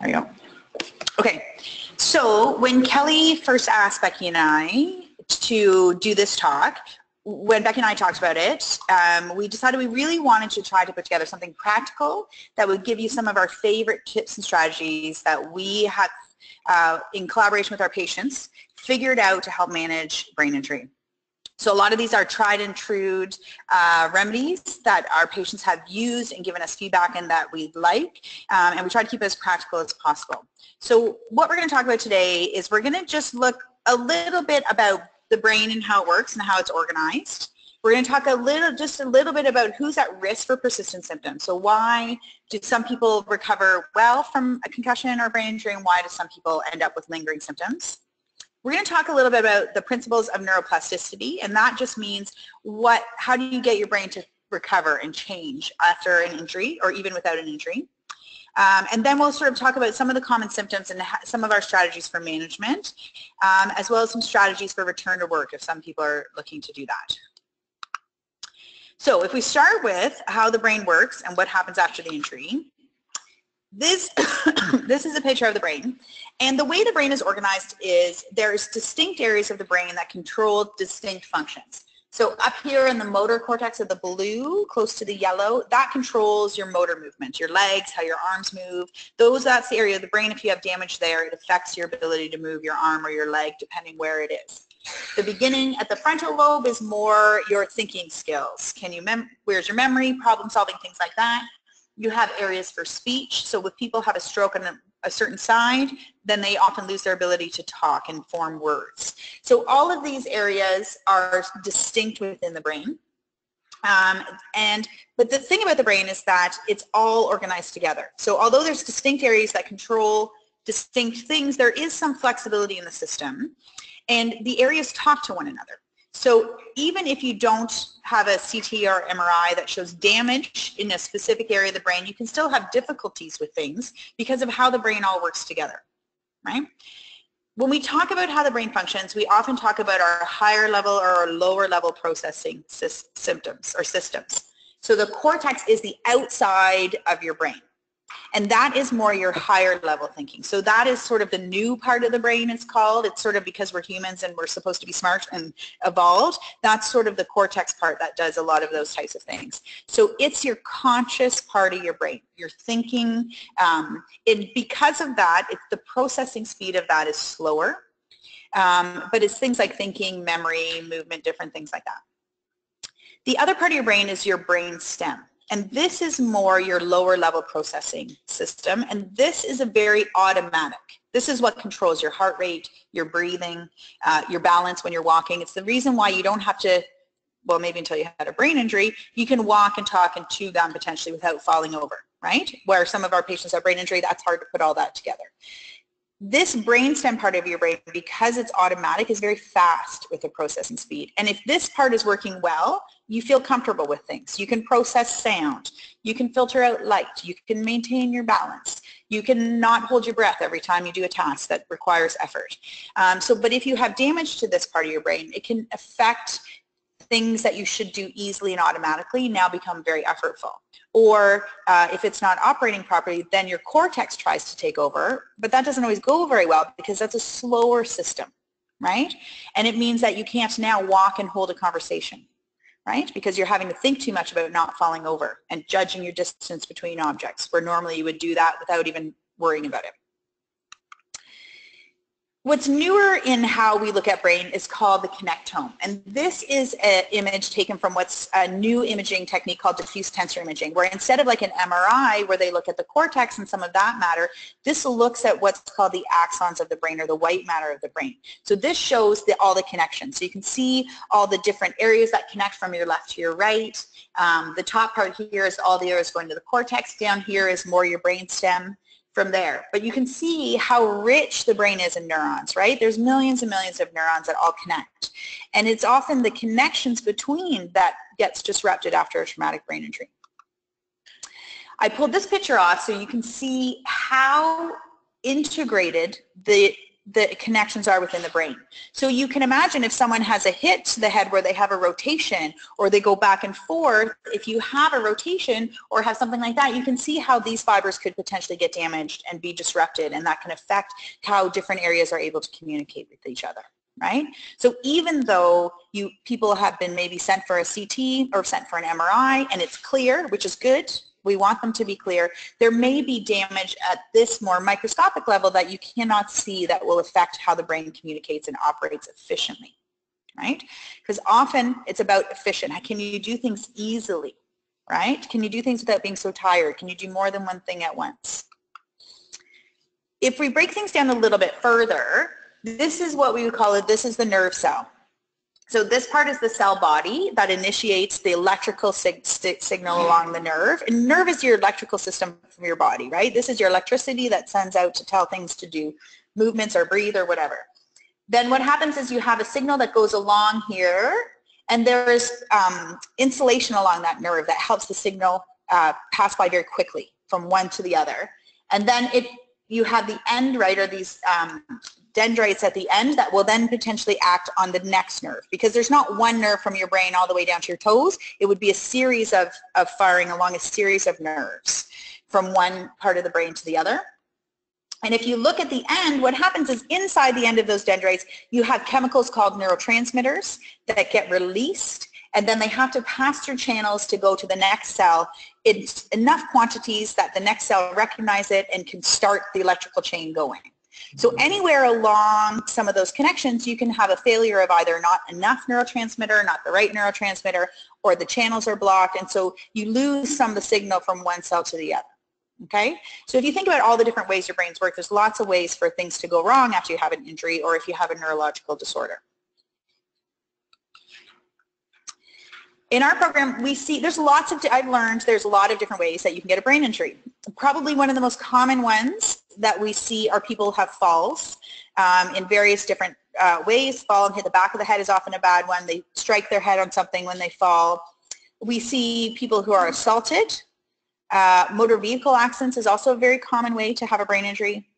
There you go. Okay, so when Kelly first asked Becky and I to do this talk, when Becky and I talked about it, um, we decided we really wanted to try to put together something practical that would give you some of our favorite tips and strategies that we have, uh, in collaboration with our patients, figured out to help manage brain injury. So a lot of these are tried and true uh, remedies that our patients have used and given us feedback and that we like, um, and we try to keep it as practical as possible. So what we're going to talk about today is we're going to just look a little bit about the brain and how it works and how it's organized. We're going to talk a little, just a little bit about who's at risk for persistent symptoms. So why do some people recover well from a concussion or brain injury and why do some people end up with lingering symptoms? We're going to talk a little bit about the principles of neuroplasticity, and that just means what, how do you get your brain to recover and change after an injury or even without an injury. Um, and then we'll sort of talk about some of the common symptoms and some of our strategies for management, um, as well as some strategies for return to work if some people are looking to do that. So if we start with how the brain works and what happens after the injury, this, this is a picture of the brain. And the way the brain is organized is there's distinct areas of the brain that control distinct functions. So up here in the motor cortex of the blue, close to the yellow, that controls your motor movement, your legs, how your arms move. Those, that's the area of the brain. If you have damage there, it affects your ability to move your arm or your leg, depending where it is. The beginning at the frontal lobe is more your thinking skills. Can you mem where's your memory, problem solving, things like that. You have areas for speech. So if people have a stroke on a, certain side, then they often lose their ability to talk and form words. So all of these areas are distinct within the brain. Um, and but the thing about the brain is that it's all organized together. So although there's distinct areas that control distinct things, there is some flexibility in the system, and the areas talk to one another. So even if you don't have a CT or MRI that shows damage in a specific area of the brain, you can still have difficulties with things because of how the brain all works together, right? When we talk about how the brain functions, we often talk about our higher level or our lower level processing symptoms or systems. So the cortex is the outside of your brain. And that is more your higher level thinking. So that is sort of the new part of the brain it's called. It's sort of because we're humans and we're supposed to be smart and evolved. That's sort of the cortex part that does a lot of those types of things. So it's your conscious part of your brain, your thinking. Um, and because of that, it's the processing speed of that is slower. Um, but it's things like thinking, memory, movement, different things like that. The other part of your brain is your brain stem. And this is more your lower level processing system. And this is a very automatic. This is what controls your heart rate, your breathing, uh, your balance when you're walking. It's the reason why you don't have to, well, maybe until you had a brain injury, you can walk and talk and chew gum potentially without falling over, right? Where some of our patients have brain injury, that's hard to put all that together this brainstem part of your brain, because it's automatic, is very fast with the processing speed. And if this part is working well, you feel comfortable with things. You can process sound. You can filter out light. You can maintain your balance. You can not hold your breath every time you do a task that requires effort. Um, so, but if you have damage to this part of your brain, it can affect things that you should do easily and automatically now become very effortful. Or uh, if it's not operating properly, then your cortex tries to take over, but that doesn't always go very well because that's a slower system, right? And it means that you can't now walk and hold a conversation, right? Because you're having to think too much about not falling over and judging your distance between objects, where normally you would do that without even worrying about it. What's newer in how we look at brain is called the connectome. And this is an image taken from what's a new imaging technique called diffuse tensor imaging, where instead of like an MRI where they look at the cortex and some of that matter, this looks at what's called the axons of the brain or the white matter of the brain. So this shows the, all the connections. So you can see all the different areas that connect from your left to your right. Um, the top part here is all the areas going to the cortex. Down here is more your brain stem from there. But you can see how rich the brain is in neurons, right? There's millions and millions of neurons that all connect. And it's often the connections between that gets disrupted after a traumatic brain injury. I pulled this picture off so you can see how integrated the the connections are within the brain. So you can imagine if someone has a hit to the head where they have a rotation or they go back and forth, if you have a rotation or have something like that, you can see how these fibers could potentially get damaged and be disrupted and that can affect how different areas are able to communicate with each other right? So even though you people have been maybe sent for a CT or sent for an MRI and it's clear, which is good, we want them to be clear. There may be damage at this more microscopic level that you cannot see that will affect how the brain communicates and operates efficiently, right? Because often it's about efficient. Can you do things easily, right? Can you do things without being so tired? Can you do more than one thing at once? If we break things down a little bit further, this is what we would call it, this is the nerve cell. So this part is the cell body that initiates the electrical sig signal along the nerve. And nerve is your electrical system from your body, right? This is your electricity that sends out to tell things to do movements or breathe or whatever. Then what happens is you have a signal that goes along here and there is um, insulation along that nerve that helps the signal uh, pass by very quickly from one to the other. And then it you have the end, right, or these um, dendrites at the end that will then potentially act on the next nerve because there's not one nerve from your brain all the way down to your toes. It would be a series of, of firing along a series of nerves from one part of the brain to the other. And if you look at the end, what happens is inside the end of those dendrites, you have chemicals called neurotransmitters that get released and then they have to pass through channels to go to the next cell in enough quantities that the next cell recognize it and can start the electrical chain going. So anywhere along some of those connections, you can have a failure of either not enough neurotransmitter, not the right neurotransmitter, or the channels are blocked, and so you lose some of the signal from one cell to the other. Okay, so if you think about all the different ways your brains work, there's lots of ways for things to go wrong after you have an injury or if you have a neurological disorder. In our program, we see there's lots of, I've learned there's a lot of different ways that you can get a brain injury. Probably one of the most common ones that we see are people have falls um, in various different uh, ways. Fall and hit the back of the head is often a bad one. They strike their head on something when they fall. We see people who are assaulted. Uh, motor vehicle accidents is also a very common way to have a brain injury.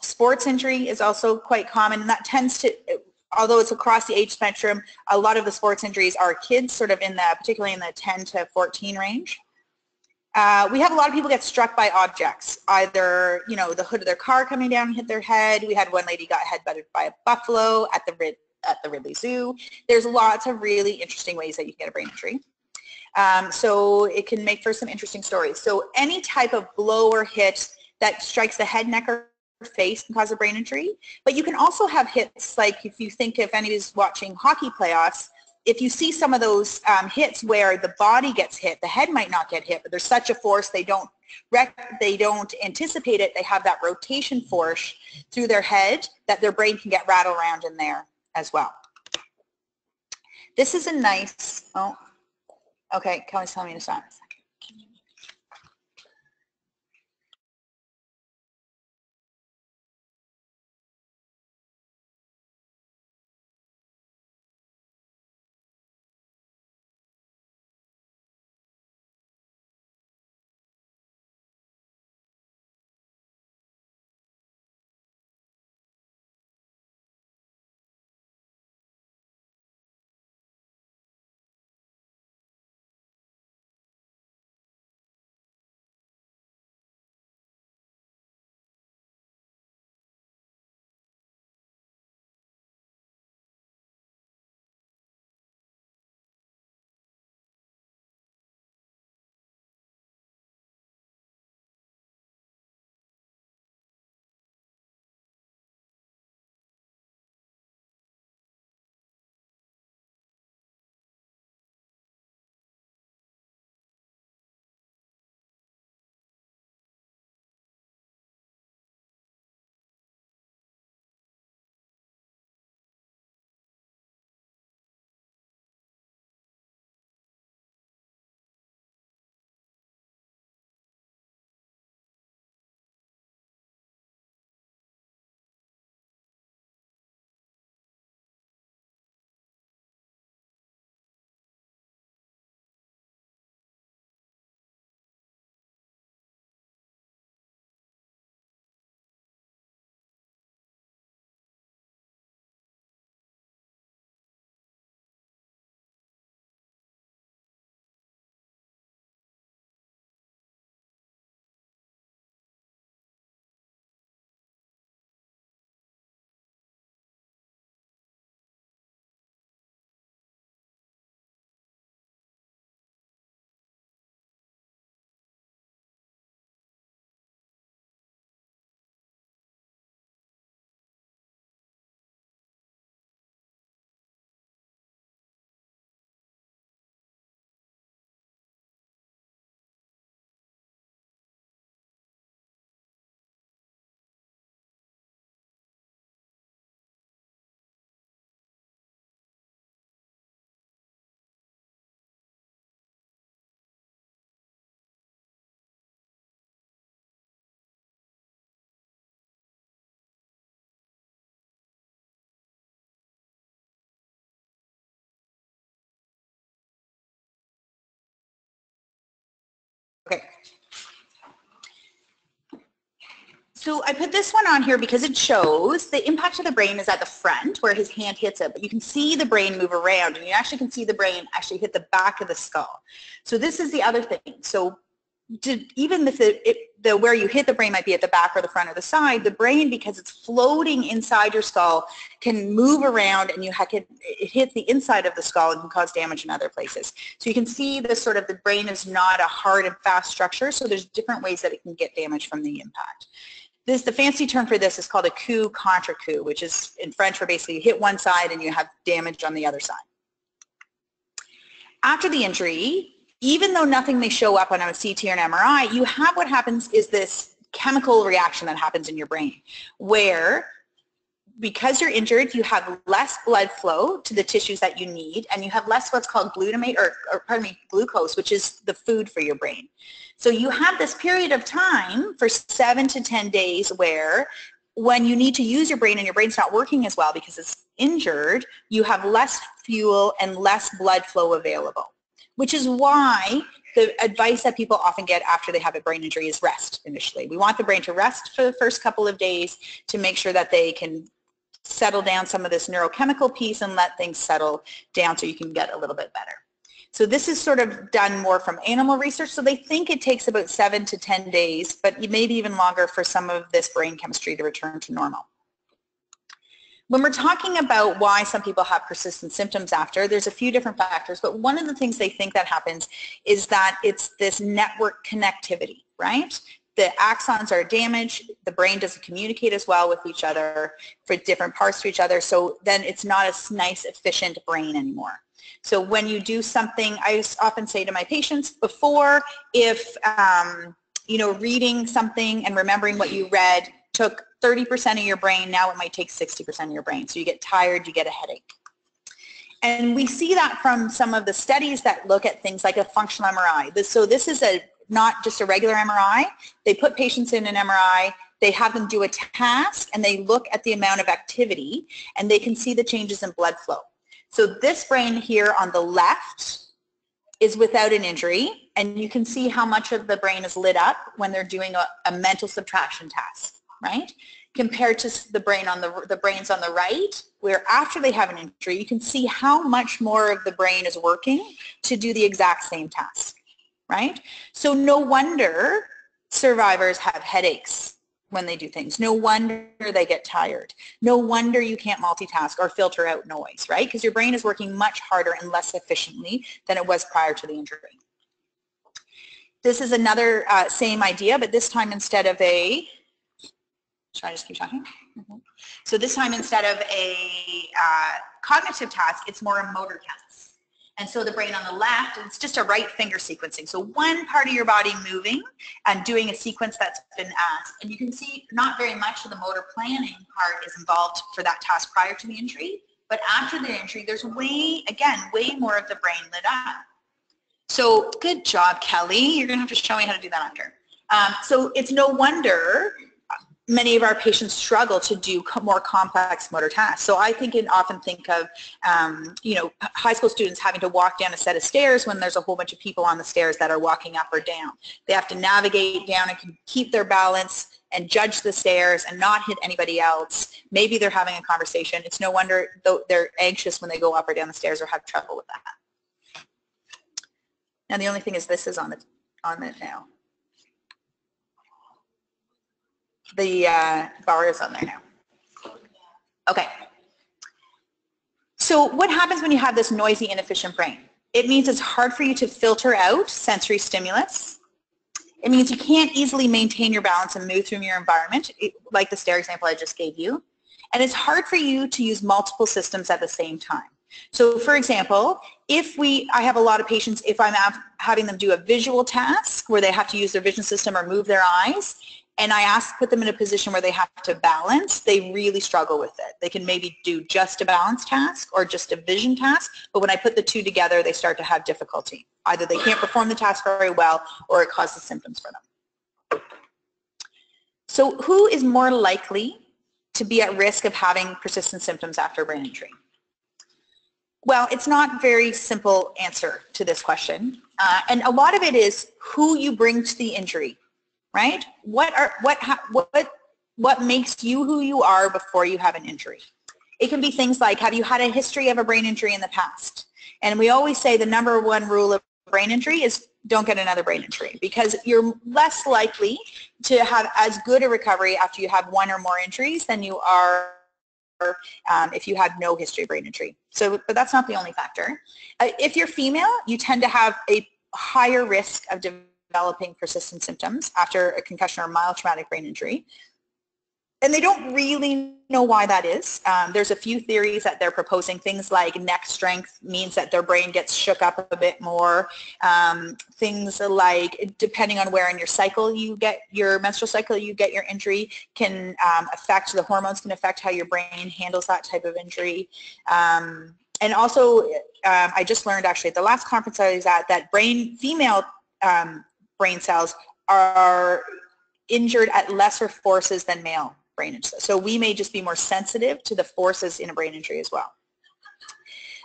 Sports injury is also quite common, and that tends to although it's across the age spectrum, a lot of the sports injuries are kids sort of in the, particularly in the 10 to 14 range. Uh, we have a lot of people get struck by objects, either, you know, the hood of their car coming down and hit their head. We had one lady got headbutted by a buffalo at the, at the Ridley Zoo. There's lots of really interesting ways that you can get a brain injury. Um, so it can make for some interesting stories. So any type of blow or hit that strikes the head, neck, or face can cause a brain injury. But you can also have hits, like if you think if anybody's watching hockey playoffs, if you see some of those um, hits where the body gets hit, the head might not get hit, but there's such a force they don't rec- they don't anticipate it. They have that rotation force through their head that their brain can get rattled around in there as well. This is a nice. Oh, okay. Kelly's telling me to stop. Okay. So I put this one on here because it shows the impact of the brain is at the front where his hand hits it, but you can see the brain move around and you actually can see the brain actually hit the back of the skull. So this is the other thing. So even if the, it, the where you hit the brain might be at the back or the front or the side, the brain, because it's floating inside your skull, can move around and you can it hit the inside of the skull and can cause damage in other places. So you can see this sort of the brain is not a hard and fast structure, so there's different ways that it can get damage from the impact. This, the fancy term for this is called a coup contre coup, which is in French where basically you hit one side and you have damage on the other side. After the injury, even though nothing may show up on a CT or an MRI, you have what happens is this chemical reaction that happens in your brain where because you're injured, you have less blood flow to the tissues that you need, and you have less what's called glutamate, or, or, pardon me, glucose, which is the food for your brain. So you have this period of time for seven to 10 days where when you need to use your brain and your brain's not working as well because it's injured, you have less fuel and less blood flow available which is why the advice that people often get after they have a brain injury is rest initially. We want the brain to rest for the first couple of days to make sure that they can settle down some of this neurochemical piece and let things settle down so you can get a little bit better. So this is sort of done more from animal research. So they think it takes about seven to 10 days, but maybe even longer for some of this brain chemistry to return to normal. When we're talking about why some people have persistent symptoms after, there's a few different factors, but one of the things they think that happens is that it's this network connectivity, right? The axons are damaged, the brain doesn't communicate as well with each other for different parts to each other, so then it's not a nice, efficient brain anymore. So when you do something, I often say to my patients before, if, um, you know, reading something and remembering what you read took 30% of your brain, now it might take 60% of your brain. So you get tired, you get a headache. And we see that from some of the studies that look at things like a functional MRI. So this is a not just a regular MRI. They put patients in an MRI, they have them do a task, and they look at the amount of activity, and they can see the changes in blood flow. So this brain here on the left is without an injury, and you can see how much of the brain is lit up when they're doing a, a mental subtraction task right? Compared to the brain on the, the brains on the right, where after they have an injury, you can see how much more of the brain is working to do the exact same task, right? So no wonder survivors have headaches when they do things. No wonder they get tired. No wonder you can't multitask or filter out noise, right? Because your brain is working much harder and less efficiently than it was prior to the injury. This is another uh, same idea, but this time instead of a should I just keep talking? Mm -hmm. So this time instead of a uh, cognitive task, it's more a motor task. And so the brain on the left, it's just a right finger sequencing. So one part of your body moving and doing a sequence that's been asked. And you can see not very much of the motor planning part is involved for that task prior to the injury. But after the injury, there's way, again, way more of the brain lit up. So good job, Kelly. You're going to have to show me how to do that after. Um, so it's no wonder many of our patients struggle to do more complex motor tasks. So I think and often think of, um, you know, high school students having to walk down a set of stairs when there's a whole bunch of people on the stairs that are walking up or down. They have to navigate down and keep their balance and judge the stairs and not hit anybody else. Maybe they're having a conversation. It's no wonder they're anxious when they go up or down the stairs or have trouble with that. And the only thing is this is on it, on it now. The uh, bar is on there now. Okay. So what happens when you have this noisy, inefficient brain? It means it's hard for you to filter out sensory stimulus. It means you can't easily maintain your balance and move through your environment, like the stair example I just gave you. And it's hard for you to use multiple systems at the same time. So for example, if we, I have a lot of patients, if I'm having them do a visual task where they have to use their vision system or move their eyes, and I ask put them in a position where they have to balance, they really struggle with it. They can maybe do just a balance task or just a vision task, but when I put the two together, they start to have difficulty. Either they can't perform the task very well or it causes symptoms for them. So who is more likely to be at risk of having persistent symptoms after brain injury? Well, it's not very simple answer to this question. Uh, and a lot of it is who you bring to the injury, right? What are what what what makes you who you are before you have an injury? It can be things like have you had a history of a brain injury in the past? And we always say the number one rule of brain injury is don't get another brain injury because you're less likely to have as good a recovery after you have one or more injuries than you are um, if you have no history of brain injury. So, but that's not the only factor. Uh, if you're female, you tend to have a higher risk of developing persistent symptoms after a concussion or mild traumatic brain injury and they don't really know why that is. Um, there's a few theories that they're proposing. Things like neck strength means that their brain gets shook up a bit more. Um, things like depending on where in your cycle you get your menstrual cycle you get your injury can um, affect the hormones can affect how your brain handles that type of injury. Um, and also, um, I just learned actually at the last conference I was at that brain female um, brain cells are injured at lesser forces than male brain injury. So we may just be more sensitive to the forces in a brain injury as well.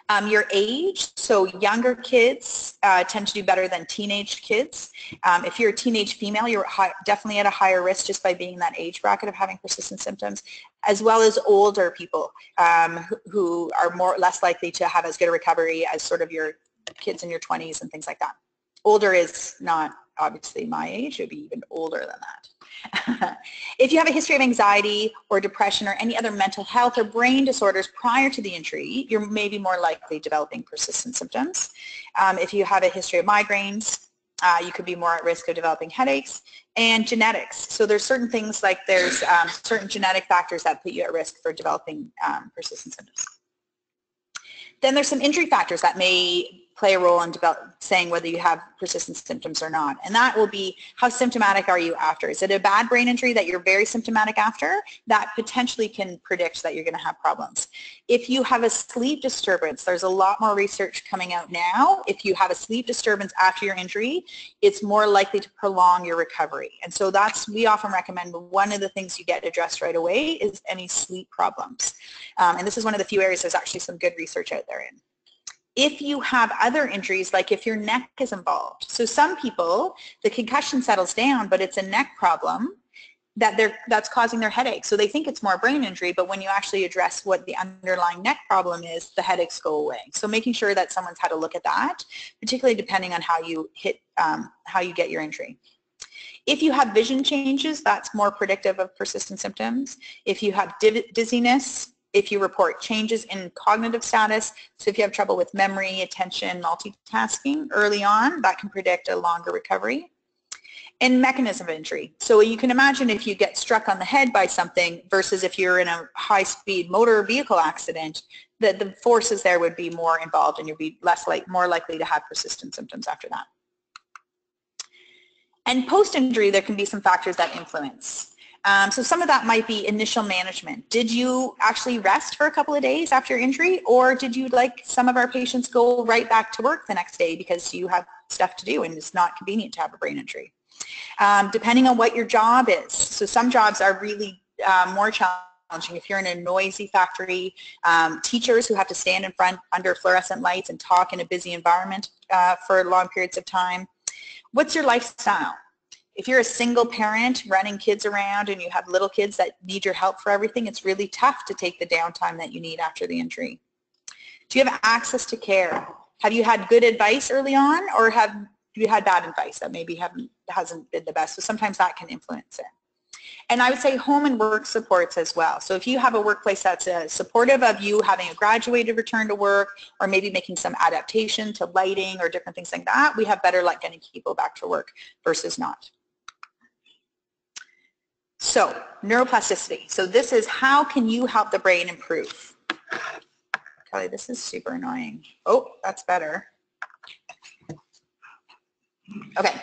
Um, your age, so younger kids uh, tend to do better than teenage kids. Um, if you're a teenage female, you're high, definitely at a higher risk just by being in that age bracket of having persistent symptoms, as well as older people um, who, who are more less likely to have as good a recovery as sort of your kids in your 20s and things like that. Older is not obviously my age, it would be even older than that. if you have a history of anxiety or depression or any other mental health or brain disorders prior to the injury, you're maybe more likely developing persistent symptoms. Um, if you have a history of migraines, uh, you could be more at risk of developing headaches and genetics. So there's certain things like there's um, certain genetic factors that put you at risk for developing um, persistent symptoms. Then there's some injury factors that may play a role in saying whether you have persistent symptoms or not. And that will be how symptomatic are you after? Is it a bad brain injury that you're very symptomatic after? That potentially can predict that you're going to have problems. If you have a sleep disturbance, there's a lot more research coming out now. If you have a sleep disturbance after your injury, it's more likely to prolong your recovery. And so that's, we often recommend one of the things you get addressed right away is any sleep problems. Um, and this is one of the few areas there's actually some good research out there in if you have other injuries, like if your neck is involved. So some people, the concussion settles down, but it's a neck problem that they're, that's causing their headache. So they think it's more brain injury, but when you actually address what the underlying neck problem is, the headaches go away. So making sure that someone's had a look at that, particularly depending on how you hit, um, how you get your injury. If you have vision changes, that's more predictive of persistent symptoms. If you have dizziness, if you report changes in cognitive status, so if you have trouble with memory, attention, multitasking early on, that can predict a longer recovery. And mechanism of injury. So you can imagine if you get struck on the head by something versus if you're in a high-speed motor vehicle accident, that the forces there would be more involved and you'd be less like more likely to have persistent symptoms after that. And post-injury, there can be some factors that influence. Um, so some of that might be initial management. Did you actually rest for a couple of days after your injury or did you, like some of our patients, go right back to work the next day because you have stuff to do and it's not convenient to have a brain injury? Um, depending on what your job is. So some jobs are really uh, more challenging if you're in a noisy factory, um, teachers who have to stand in front under fluorescent lights and talk in a busy environment uh, for long periods of time. What's your lifestyle? If you're a single parent running kids around and you have little kids that need your help for everything, it's really tough to take the downtime that you need after the injury. Do you have access to care? Have you had good advice early on or have you had bad advice that maybe haven't, hasn't been the best? So sometimes that can influence it. And I would say home and work supports as well. So if you have a workplace that's uh, supportive of you having a graduated return to work or maybe making some adaptation to lighting or different things like that, we have better luck getting people back to work versus not. So neuroplasticity. So this is how can you help the brain improve? Kelly, this is super annoying. Oh, that's better. Okay.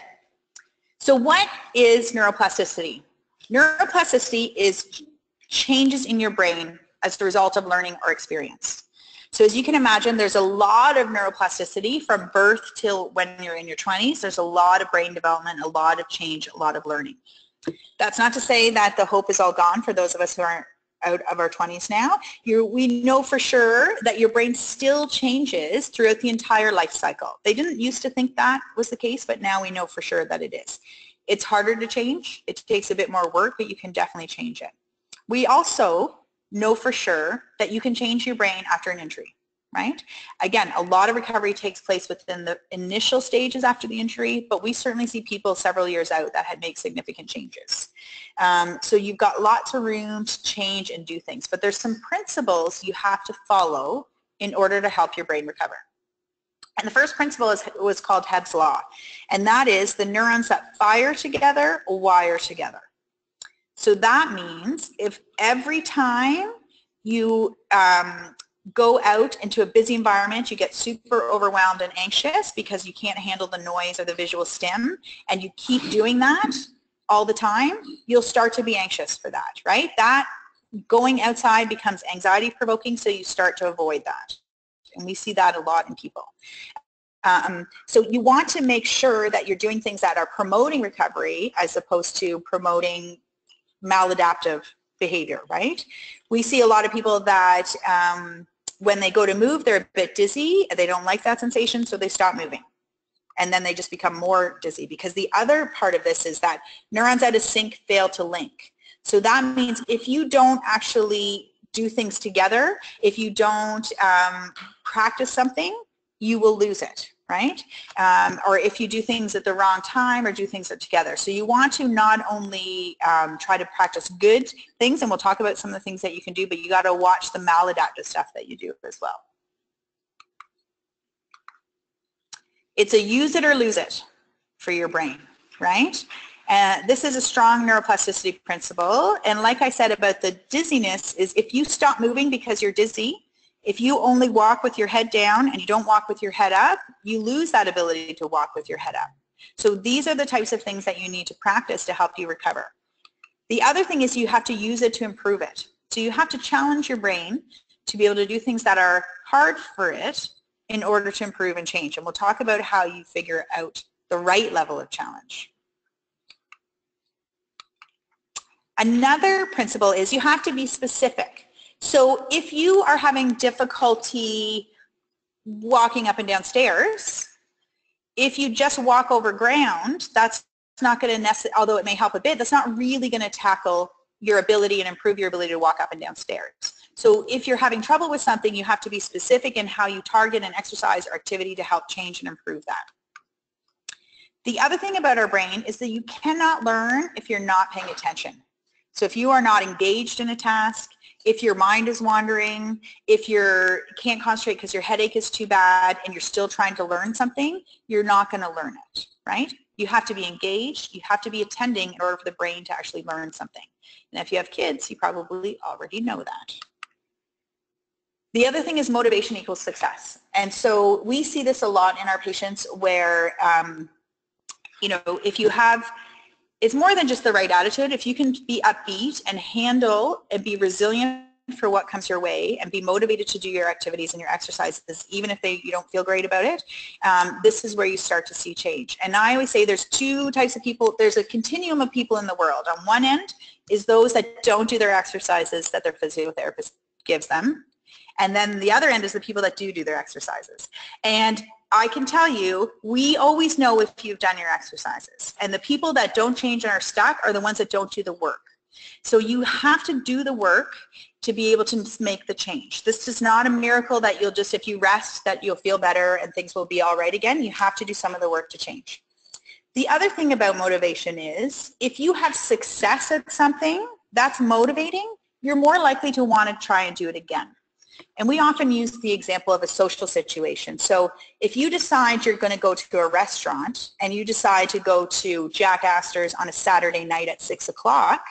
So what is neuroplasticity? Neuroplasticity is changes in your brain as the result of learning or experience. So as you can imagine, there's a lot of neuroplasticity from birth till when you're in your 20s. There's a lot of brain development, a lot of change, a lot of learning. That's not to say that the hope is all gone for those of us who aren't out of our 20s now, you we know for sure that your brain still changes throughout the entire life cycle. They didn't used to think that was the case, but now we know for sure that it is. It's harder to change. It takes a bit more work, but you can definitely change it. We also know for sure that you can change your brain after an injury right? Again, a lot of recovery takes place within the initial stages after the injury, but we certainly see people several years out that had made significant changes. Um, so you've got lots of room to change and do things, but there's some principles you have to follow in order to help your brain recover. And the first principle is, was called Hebb's Law, and that is the neurons that fire together wire together. So that means if every time you um, go out into a busy environment, you get super overwhelmed and anxious because you can't handle the noise or the visual stim, and you keep doing that all the time, you'll start to be anxious for that, right? That going outside becomes anxiety provoking, so you start to avoid that. And we see that a lot in people. Um, so you want to make sure that you're doing things that are promoting recovery as opposed to promoting maladaptive behavior, right? We see a lot of people that um, when they go to move, they're a bit dizzy. And they don't like that sensation, so they stop moving. And then they just become more dizzy because the other part of this is that neurons out of sync fail to link. So that means if you don't actually do things together, if you don't um, practice something, you will lose it right? Um, or if you do things at the wrong time or do things together. So you want to not only um, try to practice good things, and we'll talk about some of the things that you can do, but you got to watch the maladaptive stuff that you do as well. It's a use it or lose it for your brain, right? And this is a strong neuroplasticity principle. And like I said about the dizziness is if you stop moving because you're dizzy, if you only walk with your head down and you don't walk with your head up, you lose that ability to walk with your head up. So these are the types of things that you need to practice to help you recover. The other thing is you have to use it to improve it. So you have to challenge your brain to be able to do things that are hard for it in order to improve and change. And we'll talk about how you figure out the right level of challenge. Another principle is you have to be specific. So if you are having difficulty walking up and down stairs, if you just walk over ground, that's not going to necessarily, although it may help a bit, that's not really going to tackle your ability and improve your ability to walk up and down stairs. So if you're having trouble with something, you have to be specific in how you target an exercise or activity to help change and improve that. The other thing about our brain is that you cannot learn if you're not paying attention. So if you are not engaged in a task, if your mind is wandering, if you can't concentrate because your headache is too bad and you're still trying to learn something, you're not going to learn it, right? You have to be engaged. You have to be attending in order for the brain to actually learn something. And if you have kids, you probably already know that. The other thing is motivation equals success. And so we see this a lot in our patients where, um, you know, if you have it's more than just the right attitude. If you can be upbeat and handle and be resilient for what comes your way and be motivated to do your activities and your exercises, even if they you don't feel great about it, um, this is where you start to see change. And I always say there's two types of people. There's a continuum of people in the world. On one end is those that don't do their exercises that their physiotherapist gives them. And then the other end is the people that do do their exercises. And I can tell you, we always know if you've done your exercises. And the people that don't change and are stuck are the ones that don't do the work. So you have to do the work to be able to make the change. This is not a miracle that you'll just, if you rest, that you'll feel better and things will be all right again. You have to do some of the work to change. The other thing about motivation is if you have success at something that's motivating, you're more likely to want to try and do it again. And we often use the example of a social situation. So if you decide you're going to go to a restaurant and you decide to go to Jack Astor's on a Saturday night at 6 o'clock,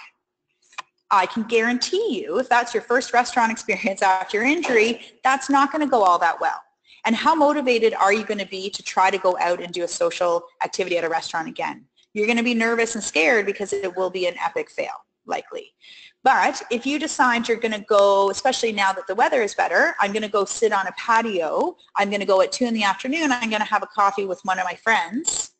I can guarantee you if that's your first restaurant experience after your injury, that's not going to go all that well. And how motivated are you going to be to try to go out and do a social activity at a restaurant again? You're going to be nervous and scared because it will be an epic fail, likely. But if you decide you're going to go, especially now that the weather is better, I'm going to go sit on a patio. I'm going to go at 2 in the afternoon. I'm going to have a coffee with one of my friends.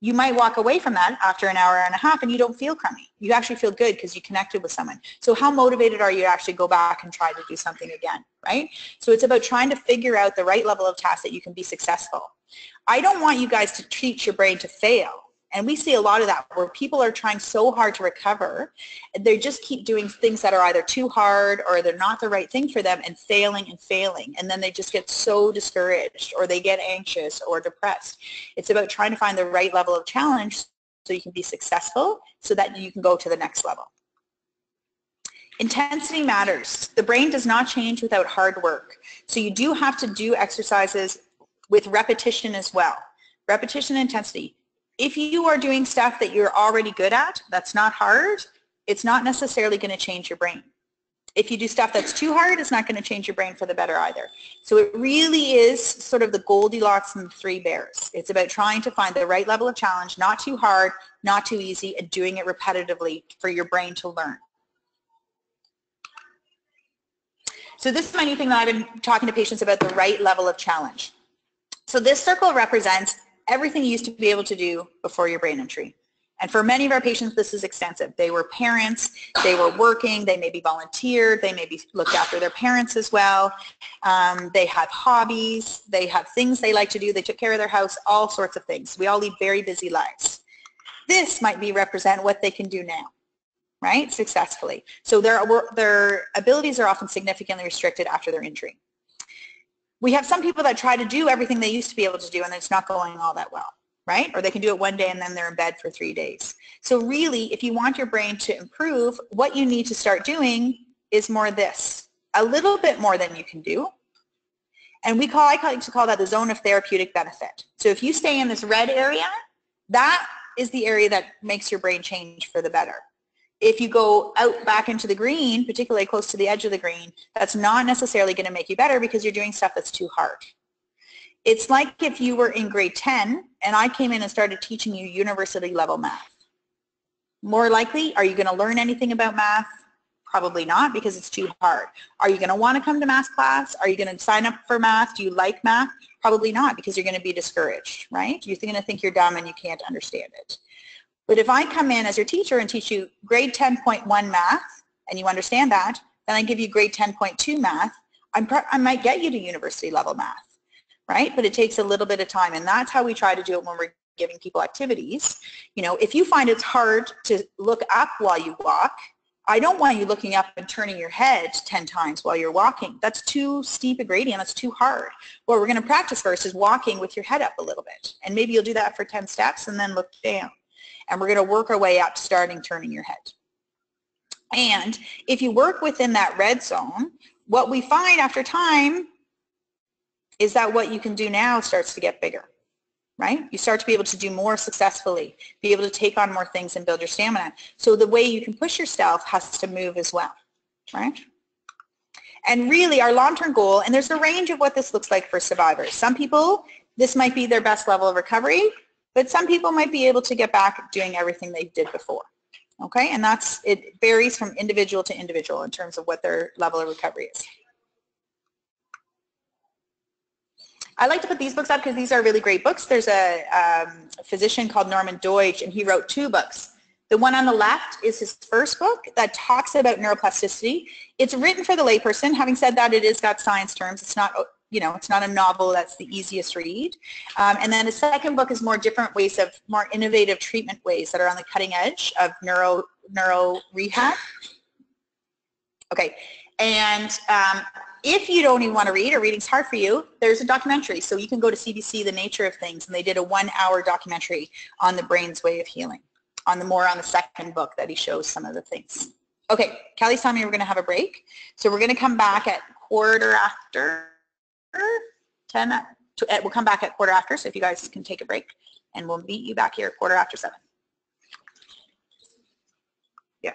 you might walk away from that after an hour and a half and you don't feel crummy. You actually feel good because you connected with someone. So how motivated are you to actually go back and try to do something again, right? So it's about trying to figure out the right level of task that you can be successful. I don't want you guys to teach your brain to fail. And we see a lot of that where people are trying so hard to recover. They just keep doing things that are either too hard or they're not the right thing for them and failing and failing. And then they just get so discouraged or they get anxious or depressed. It's about trying to find the right level of challenge so you can be successful so that you can go to the next level. Intensity matters. The brain does not change without hard work. So you do have to do exercises with repetition as well. Repetition intensity if you are doing stuff that you're already good at, that's not hard, it's not necessarily going to change your brain. If you do stuff that's too hard, it's not going to change your brain for the better either. So it really is sort of the Goldilocks and the three bears. It's about trying to find the right level of challenge, not too hard, not too easy, and doing it repetitively for your brain to learn. So this is my new thing that I've been talking to patients about the right level of challenge. So this circle represents everything you used to be able to do before your brain injury. And for many of our patients, this is extensive. They were parents, they were working, they maybe volunteered, they maybe looked after their parents as well. Um, they have hobbies, they have things they like to do, they took care of their house, all sorts of things. We all lead very busy lives. This might be represent what they can do now, right, successfully. So their, their abilities are often significantly restricted after their injury we have some people that try to do everything they used to be able to do and it's not going all that well, right? Or they can do it one day and then they're in bed for three days. So really, if you want your brain to improve, what you need to start doing is more this, a little bit more than you can do. And we call, I like to call that the zone of therapeutic benefit. So if you stay in this red area, that is the area that makes your brain change for the better if you go out back into the green, particularly close to the edge of the green, that's not necessarily going to make you better because you're doing stuff that's too hard. It's like if you were in grade 10 and I came in and started teaching you university level math. More likely, are you going to learn anything about math? Probably not because it's too hard. Are you going to want to come to math class? Are you going to sign up for math? Do you like math? Probably not because you're going to be discouraged, right? You're going to think you're dumb and you can't understand it. But if I come in as your teacher and teach you grade 10.1 math, and you understand that, then I give you grade 10.2 math, I might get you to university level math, right? But it takes a little bit of time, and that's how we try to do it when we're giving people activities. You know, if you find it's hard to look up while you walk, I don't want you looking up and turning your head 10 times while you're walking. That's too steep a gradient. That's too hard. What we're going to practice first is walking with your head up a little bit. And maybe you'll do that for 10 steps and then look down and we're going to work our way up starting turning your head. And if you work within that red zone, what we find after time is that what you can do now starts to get bigger, right? You start to be able to do more successfully, be able to take on more things and build your stamina. So the way you can push yourself has to move as well, right? And really our long-term goal, and there's a range of what this looks like for survivors. Some people, this might be their best level of recovery. But some people might be able to get back doing everything they did before. Okay, and that's, it varies from individual to individual in terms of what their level of recovery is. I like to put these books up because these are really great books. There's a, um, a physician called Norman Doidge, and he wrote two books. The one on the left is his first book that talks about neuroplasticity. It's written for the layperson. Having said that, it is got science terms. It's not you know, it's not a novel that's the easiest read. Um, and then the second book is more different ways of more innovative treatment ways that are on the cutting edge of neuro, neuro rehab. Okay, and um, if you don't even want to read or reading's hard for you, there's a documentary. So you can go to CBC, The Nature of Things, and they did a one-hour documentary on the brain's way of healing, on the more on the second book that he shows some of the things. Okay, Kelly's telling me we're going to have a break. So we're going to come back at quarter after 10, to, eh, we'll come back at quarter after, so if you guys can take a break, and we'll meet you back here at quarter after 7. Yeah.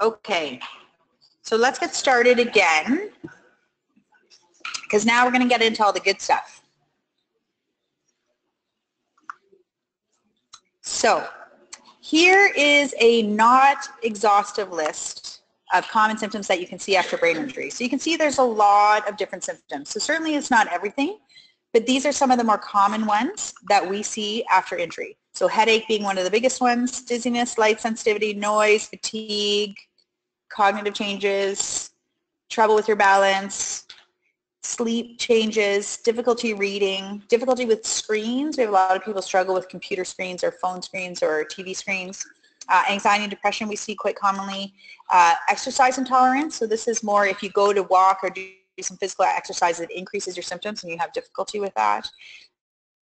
Okay, so let's get started again because now we're going to get into all the good stuff. So here is a not exhaustive list of common symptoms that you can see after brain injury. So you can see there's a lot of different symptoms. So certainly it's not everything, but these are some of the more common ones that we see after injury. So headache being one of the biggest ones, dizziness, light sensitivity, noise, fatigue, cognitive changes, trouble with your balance, sleep changes, difficulty reading, difficulty with screens. We have a lot of people struggle with computer screens or phone screens or TV screens. Uh, anxiety and depression we see quite commonly. Uh, exercise intolerance. So this is more if you go to walk or do some physical exercise, it increases your symptoms and you have difficulty with that.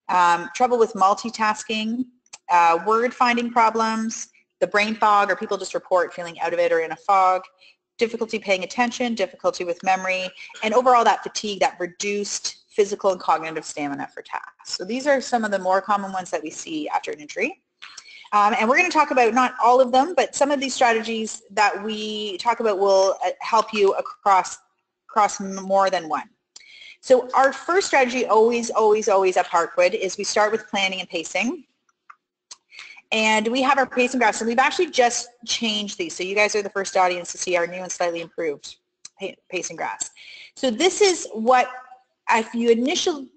Um, trouble with multitasking, uh, word finding problems, the brain fog or people just report feeling out of it or in a fog, difficulty paying attention, difficulty with memory, and overall that fatigue, that reduced physical and cognitive stamina for tasks. So these are some of the more common ones that we see after an injury. Um, and we're going to talk about not all of them, but some of these strategies that we talk about will uh, help you across, across more than one. So our first strategy always, always, always at Parkwood is we start with planning and pacing. And we have our pacing graphs, and we've actually just changed these. So you guys are the first audience to see our new and slightly improved pacing graphs. So this is what, if you initial,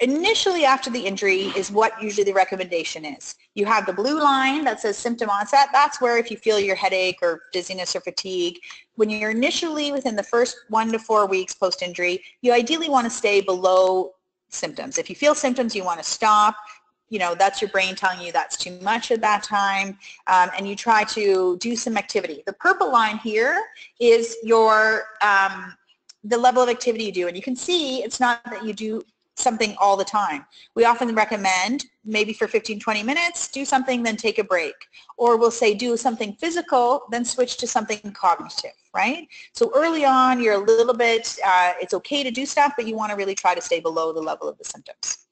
initially after the injury is what usually the recommendation is. You have the blue line that says symptom onset. That's where if you feel your headache or dizziness or fatigue, when you're initially within the first one to four weeks post-injury, you ideally want to stay below symptoms. If you feel symptoms, you want to stop you know, that's your brain telling you that's too much at that time, um, and you try to do some activity. The purple line here is your, um, the level of activity you do, and you can see it's not that you do something all the time. We often recommend maybe for 15, 20 minutes, do something, then take a break. Or we'll say do something physical, then switch to something cognitive, right? So early on, you're a little bit, uh, it's okay to do stuff, but you want to really try to stay below the level of the symptoms.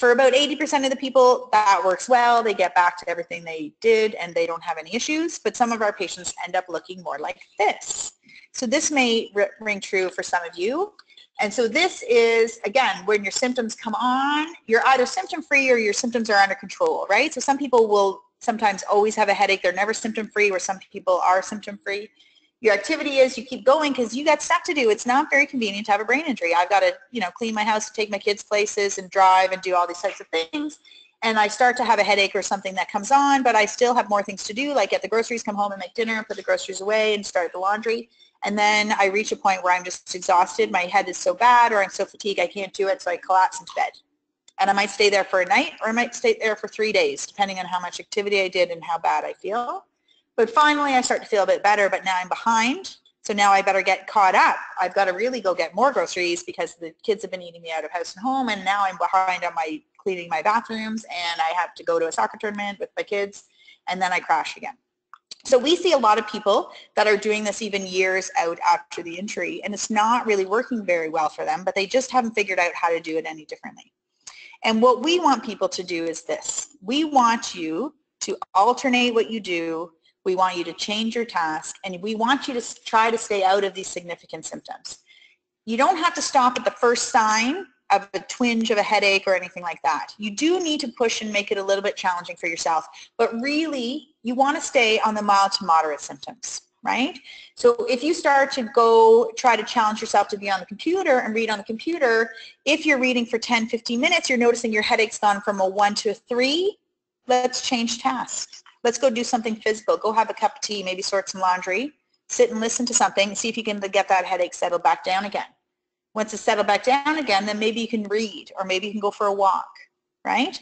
For about 80% of the people, that works well. They get back to everything they did and they don't have any issues. But some of our patients end up looking more like this. So this may ring true for some of you. And so this is, again, when your symptoms come on, you're either symptom-free or your symptoms are under control, right? So some people will sometimes always have a headache. They're never symptom-free, where some people are symptom-free your activity is you keep going because you got stuff to do. It's not very convenient to have a brain injury. I've got to, you know, clean my house, take my kids places and drive and do all these types of things. And I start to have a headache or something that comes on, but I still have more things to do, like get the groceries, come home and make dinner, and put the groceries away and start the laundry. And then I reach a point where I'm just exhausted. My head is so bad or I'm so fatigued I can't do it, so I collapse into bed. And I might stay there for a night or I might stay there for three days, depending on how much activity I did and how bad I feel. But finally, I start to feel a bit better, but now I'm behind. So now I better get caught up. I've got to really go get more groceries because the kids have been eating me out of house and home, and now I'm behind on my cleaning my bathrooms, and I have to go to a soccer tournament with my kids, and then I crash again. So we see a lot of people that are doing this even years out after the injury, and it's not really working very well for them, but they just haven't figured out how to do it any differently. And what we want people to do is this. We want you to alternate what you do we want you to change your task, and we want you to try to stay out of these significant symptoms. You don't have to stop at the first sign of a twinge of a headache or anything like that. You do need to push and make it a little bit challenging for yourself, but really you want to stay on the mild to moderate symptoms, right? So if you start to go try to challenge yourself to be on the computer and read on the computer, if you're reading for 10, 15 minutes, you're noticing your headache's gone from a one to a three, let's change tasks. Let's go do something physical. Go have a cup of tea, maybe sort some laundry, sit and listen to something, see if you can get that headache settled back down again. Once it's settled back down again, then maybe you can read or maybe you can go for a walk, right?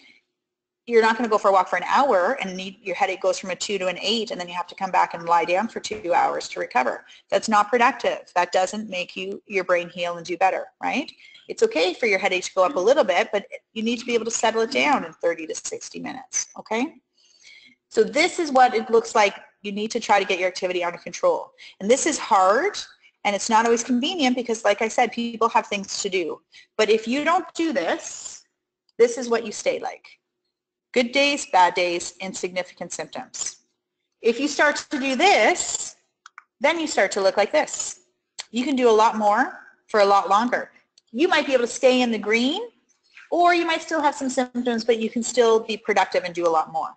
You're not going to go for a walk for an hour and need, your headache goes from a 2 to an 8 and then you have to come back and lie down for two hours to recover. That's not productive. That doesn't make you your brain heal and do better, right? It's okay for your headache to go up a little bit, but you need to be able to settle it down in 30 to 60 minutes, okay? So this is what it looks like you need to try to get your activity under control. And this is hard And it's not always convenient because, like I said, people have things to do. But if you don't do this, this is what you stay like. Good days, bad days, insignificant symptoms. If you start to do this, then you start to look like this. You can do a lot more for a lot longer. You might be able to stay in the green or you might still have some symptoms, but you can still be productive and do a lot more.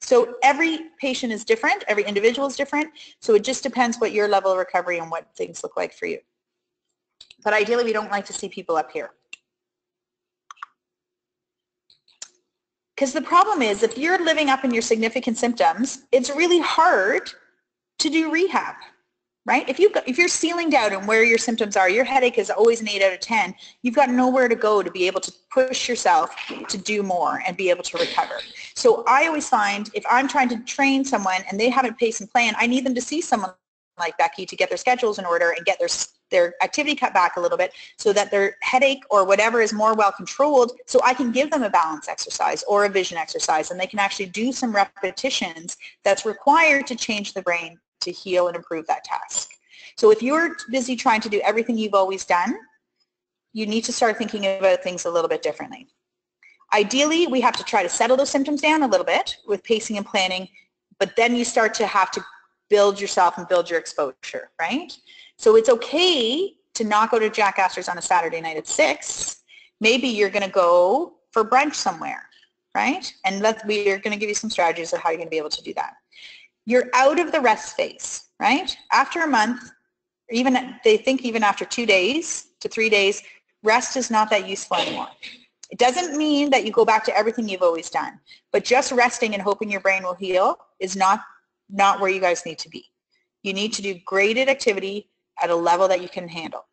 So every patient is different, every individual is different, so it just depends what your level of recovery and what things look like for you. But ideally, we don't like to see people up here. Because the problem is, if you're living up in your significant symptoms, it's really hard to do rehab right? If you if you're ceilinged out and where your symptoms are, your headache is always an 8 out of 10, you've got nowhere to go to be able to push yourself to do more and be able to recover. So I always find if I'm trying to train someone and they haven't paced and plan, I need them to see someone like Becky to get their schedules in order and get their their activity cut back a little bit so that their headache or whatever is more well controlled so I can give them a balance exercise or a vision exercise and they can actually do some repetitions that's required to change the brain to heal and improve that task. So if you're busy trying to do everything you've always done, you need to start thinking about things a little bit differently. Ideally, we have to try to settle those symptoms down a little bit with pacing and planning, but then you start to have to build yourself and build your exposure, right? So it's okay to not go to Jack Astor's on a Saturday night at 6. Maybe you're going to go for brunch somewhere, right? And let, we are going to give you some strategies of how you're going to be able to do that you're out of the rest phase, right? After a month, even they think even after two days to three days, rest is not that useful anymore. It doesn't mean that you go back to everything you've always done, but just resting and hoping your brain will heal is not, not where you guys need to be. You need to do graded activity at a level that you can handle.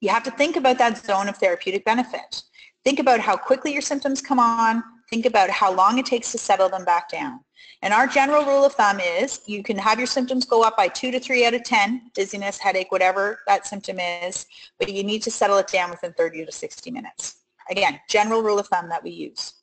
You have to think about that zone of therapeutic benefit. Think about how quickly your symptoms come on. Think about how long it takes to settle them back down. And our general rule of thumb is you can have your symptoms go up by 2 to 3 out of 10, dizziness, headache, whatever that symptom is, but you need to settle it down within 30 to 60 minutes. Again, general rule of thumb that we use.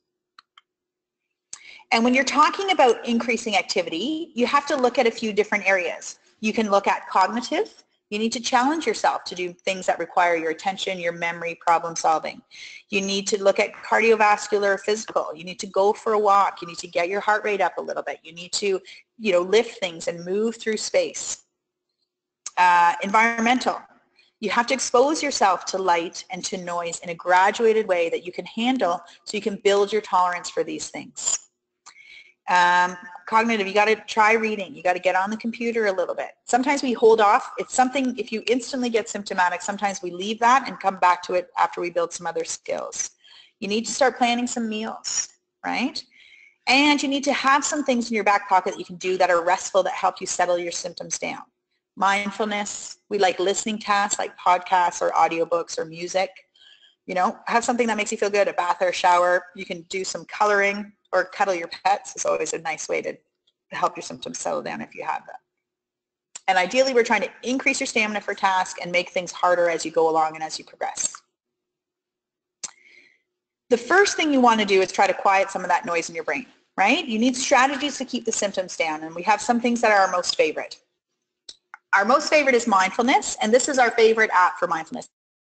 And when you're talking about increasing activity, you have to look at a few different areas. You can look at cognitive, you need to challenge yourself to do things that require your attention, your memory, problem solving. You need to look at cardiovascular, physical. You need to go for a walk. You need to get your heart rate up a little bit. You need to, you know, lift things and move through space. Uh, environmental. You have to expose yourself to light and to noise in a graduated way that you can handle so you can build your tolerance for these things. Um, cognitive, you got to try reading. You got to get on the computer a little bit. Sometimes we hold off. It's something, if you instantly get symptomatic, sometimes we leave that and come back to it after we build some other skills. You need to start planning some meals, right? And you need to have some things in your back pocket that you can do that are restful that help you settle your symptoms down. Mindfulness, we like listening tasks like podcasts or audiobooks or music. You know, have something that makes you feel good, a bath or a shower. You can do some coloring, or cuddle your pets is always a nice way to help your symptoms settle down if you have them. And ideally, we're trying to increase your stamina for task and make things harder as you go along and as you progress. The first thing you want to do is try to quiet some of that noise in your brain, right? You need strategies to keep the symptoms down, and we have some things that are our most favorite. Our most favorite is mindfulness, and this is our favorite app for mindfulness.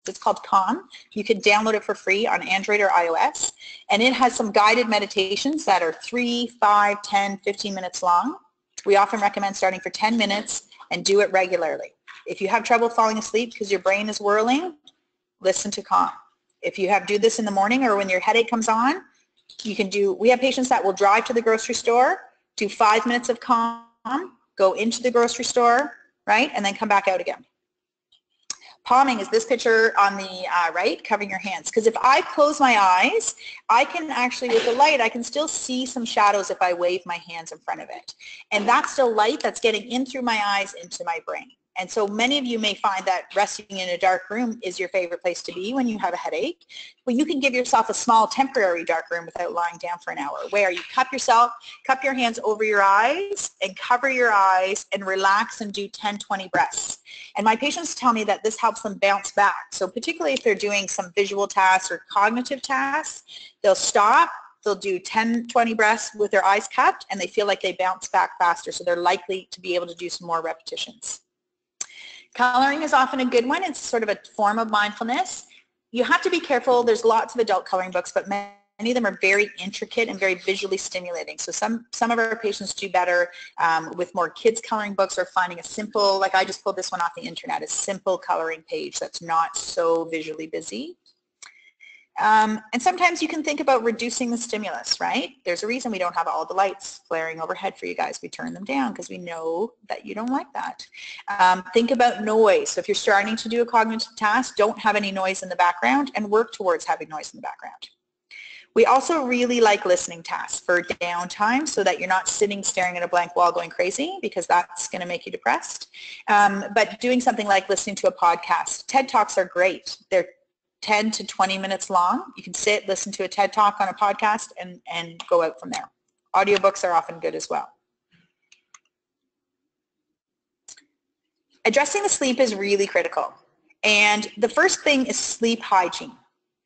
It's called Calm. You can download it for free on Android or iOS. And it has some guided meditations that are 3, 5, 10, 15 minutes long. We often recommend starting for 10 minutes and do it regularly. If you have trouble falling asleep because your brain is whirling, listen to Calm. If you have do this in the morning or when your headache comes on, you can do, we have patients that will drive to the grocery store, do five minutes of Calm, go into the grocery store, right, and then come back out again palming is this picture on the uh, right, covering your hands. Because if I close my eyes, I can actually, with the light, I can still see some shadows if I wave my hands in front of it. And that's still light that's getting in through my eyes into my brain. And so many of you may find that resting in a dark room is your favorite place to be when you have a headache. But you can give yourself a small temporary dark room without lying down for an hour where you cup yourself, cup your hands over your eyes and cover your eyes and relax and do 10, 20 breaths. And my patients tell me that this helps them bounce back. So particularly if they're doing some visual tasks or cognitive tasks, they'll stop, they'll do 10, 20 breaths with their eyes cupped and they feel like they bounce back faster. So they're likely to be able to do some more repetitions. Coloring is often a good one. It's sort of a form of mindfulness. You have to be careful. There's lots of adult coloring books, but many of them are very intricate and very visually stimulating. So some, some of our patients do better um, with more kids coloring books or finding a simple, like I just pulled this one off the internet, a simple coloring page that's not so visually busy. Um, and sometimes you can think about reducing the stimulus, right? There's a reason we don't have all the lights flaring overhead for you guys. We turn them down because we know that you don't like that. Um, think about noise. So if you're starting to do a cognitive task, don't have any noise in the background and work towards having noise in the background. We also really like listening tasks for downtime so that you're not sitting staring at a blank wall going crazy because that's going to make you depressed. Um, but doing something like listening to a podcast. TED Talks are great. They're 10 to 20 minutes long. You can sit, listen to a TED Talk on a podcast, and, and go out from there. Audiobooks are often good as well. Addressing the sleep is really critical. And the first thing is sleep hygiene.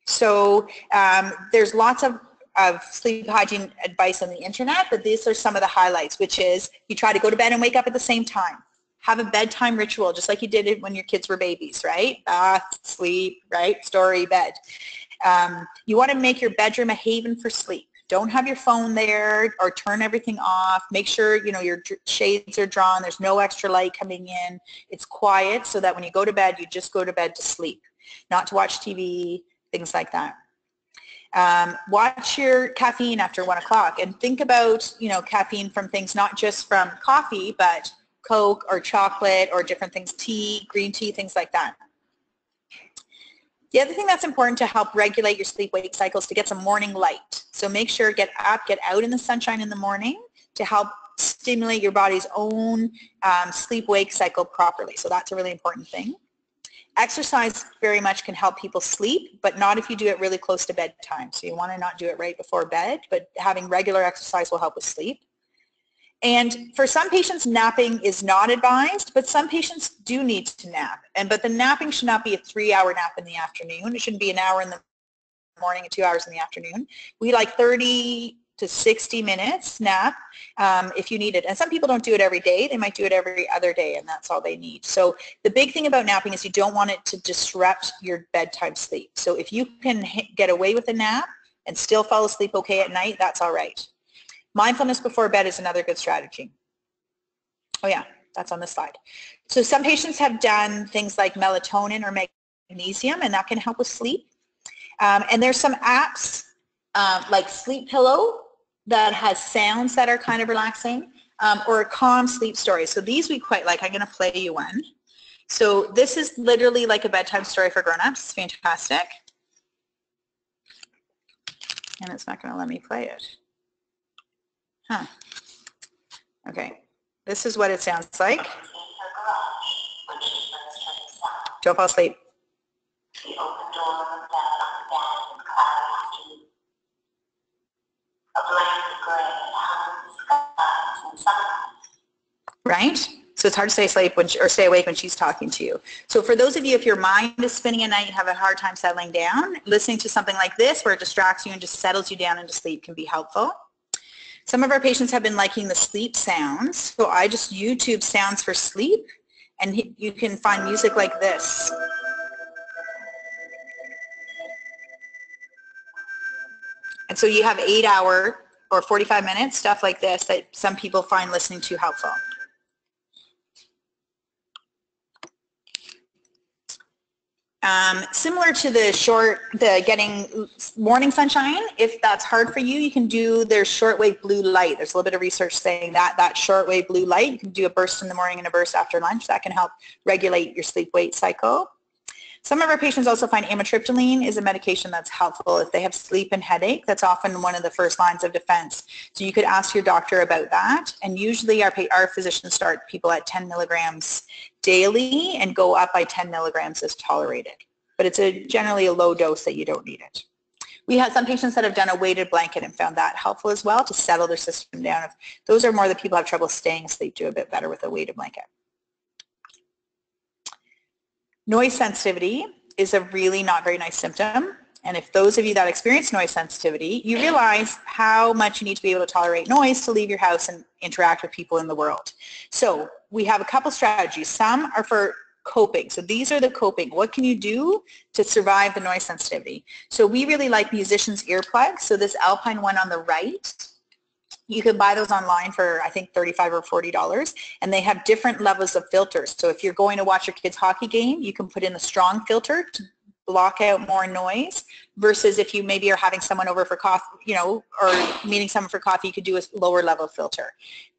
So um, there's lots of, of sleep hygiene advice on the internet, but these are some of the highlights, which is you try to go to bed and wake up at the same time have a bedtime ritual, just like you did it when your kids were babies, right? Bath, sleep, right? Story, bed. Um, you want to make your bedroom a haven for sleep. Don't have your phone there or turn everything off. Make sure, you know, your shades are drawn. There's no extra light coming in. It's quiet so that when you go to bed, you just go to bed to sleep, not to watch TV, things like that. Um, watch your caffeine after one o'clock and think about, you know, caffeine from things not just from coffee, but Coke or chocolate or different things, tea, green tea, things like that. The other thing that's important to help regulate your sleep-wake cycles to get some morning light. So make sure get up, get out in the sunshine in the morning to help stimulate your body's own um, sleep-wake cycle properly. So that's a really important thing. Exercise very much can help people sleep, but not if you do it really close to bedtime. So you want to not do it right before bed, but having regular exercise will help with sleep. And for some patients, napping is not advised, but some patients do need to nap. And but the napping should not be a three-hour nap in the afternoon. It shouldn't be an hour in the morning and two hours in the afternoon. We like 30 to 60 minutes nap um, if you need it. And some people don't do it every day. They might do it every other day, and that's all they need. So the big thing about napping is you don't want it to disrupt your bedtime sleep. So if you can get away with a nap and still fall asleep okay at night, that's all right. Mindfulness before bed is another good strategy. Oh yeah, that's on the slide. So some patients have done things like melatonin or magnesium, and that can help with sleep. Um, and there's some apps uh, like Sleep Pillow that has sounds that are kind of relaxing, um, or a calm sleep story. So these we quite like. I'm going to play you one. So this is literally like a bedtime story for grown-ups. Fantastic. And it's not going to let me play it. Huh. Okay. This is what it sounds like. Don't fall asleep. Right? So it's hard to stay asleep when she, or stay awake when she's talking to you. So for those of you, if your mind is spinning at night, and you have a hard time settling down, listening to something like this where it distracts you and just settles you down into sleep can be helpful. Some of our patients have been liking the sleep sounds. So I just YouTube sounds for sleep and you can find music like this. And so you have eight hour or 45 minutes, stuff like this that some people find listening to helpful. Um, similar to the short, the getting morning sunshine, if that's hard for you, you can do their shortwave blue light. There's a little bit of research saying that that shortwave blue light, you can do a burst in the morning and a burst after lunch. That can help regulate your sleep-wake cycle. Some of our patients also find amitriptyline is a medication that's helpful if they have sleep and headache. That's often one of the first lines of defense. So you could ask your doctor about that. And usually our, our physicians start people at 10 milligrams daily and go up by 10 milligrams as tolerated. But it's a generally a low dose that you don't need it. We have some patients that have done a weighted blanket and found that helpful as well to settle their system down. Those are more the people who have trouble staying asleep, do a bit better with a weighted blanket. Noise sensitivity is a really not very nice symptom. And if those of you that experience noise sensitivity, you realize how much you need to be able to tolerate noise to leave your house and interact with people in the world. So we have a couple strategies. Some are for coping. So these are the coping. What can you do to survive the noise sensitivity? So we really like musicians earplugs. So this Alpine one on the right, you can buy those online for I think 35 or 40 dollars and they have different levels of filters. So if you're going to watch your kid's hockey game, you can put in the strong filter to block out more noise versus if you maybe are having someone over for coffee, you know, or meeting someone for coffee, you could do a lower level filter.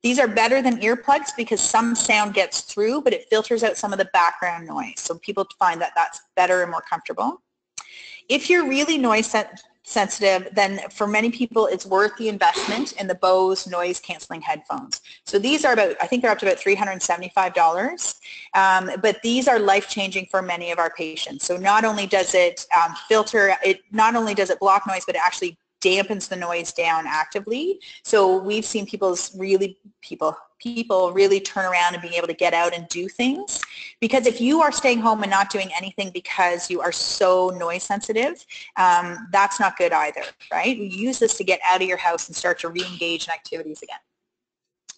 These are better than earplugs because some sound gets through, but it filters out some of the background noise. So people find that that's better and more comfortable. If you're really noise sensitive, then for many people it's worth the investment in the Bose noise canceling headphones. So these are about, I think they're up to about $375, um, but these are life-changing for many of our patients. So not only does it um, filter, it not only does it block noise, but it actually dampens the noise down actively. So we've seen people's really, people, people really turn around and being able to get out and do things. Because if you are staying home and not doing anything because you are so noise sensitive, um, that's not good either, right? You use this to get out of your house and start to re-engage in activities again.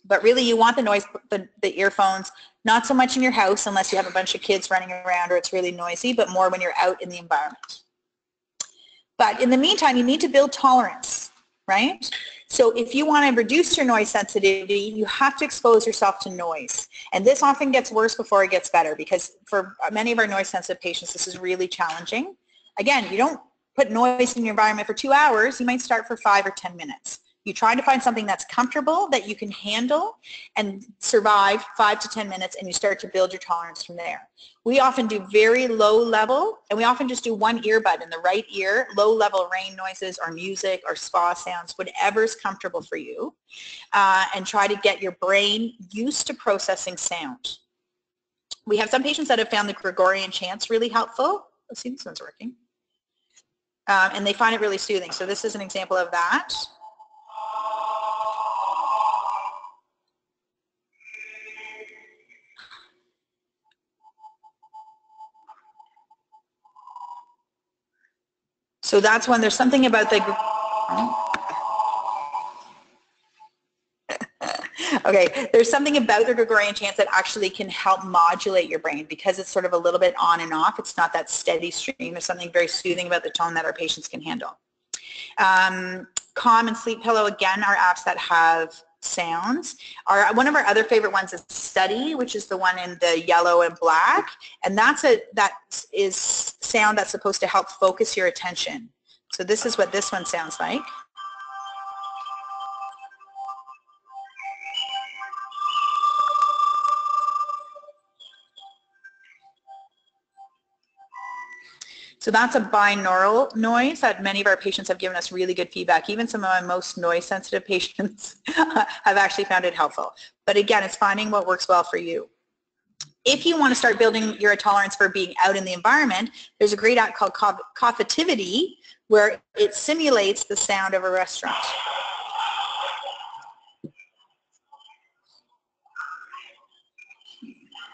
But really you want the noise, the, the earphones, not so much in your house unless you have a bunch of kids running around or it's really noisy, but more when you're out in the environment. But in the meantime, you need to build tolerance, right? So if you want to reduce your noise sensitivity, you have to expose yourself to noise. And this often gets worse before it gets better because for many of our noise sensitive patients, this is really challenging. Again, you don't put noise in your environment for two hours. You might start for five or 10 minutes. You try to find something that's comfortable, that you can handle and survive five to 10 minutes and you start to build your tolerance from there. We often do very low level and we often just do one earbud in the right ear, low level rain noises or music or spa sounds, whatever's comfortable for you uh, and try to get your brain used to processing sound. We have some patients that have found the Gregorian chants really helpful. Let's see, this one's working. Um, and they find it really soothing. So this is an example of that. So that's when there's something about the... okay, there's something about the Gregorian chants that actually can help modulate your brain because it's sort of a little bit on and off. It's not that steady stream. There's something very soothing about the tone that our patients can handle. Um, Calm and Sleep Pillow, again, are apps that have sounds. Our, one of our other favorite ones is Study, which is the one in the yellow and black. And that's a, that is sound that's supposed to help focus your attention. So this is what this one sounds like. So that's a binaural noise that many of our patients have given us really good feedback. Even some of my most noise sensitive patients have actually found it helpful. But again, it's finding what works well for you. If you want to start building your tolerance for being out in the environment, there's a great app called Coffitivity where it simulates the sound of a restaurant.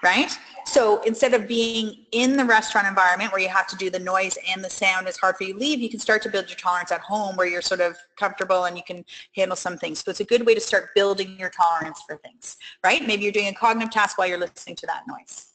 Right? So instead of being in the restaurant environment where you have to do the noise and the sound is hard for you to leave, you can start to build your tolerance at home where you're sort of comfortable and you can handle some things. So it's a good way to start building your tolerance for things, right? Maybe you're doing a cognitive task while you're listening to that noise.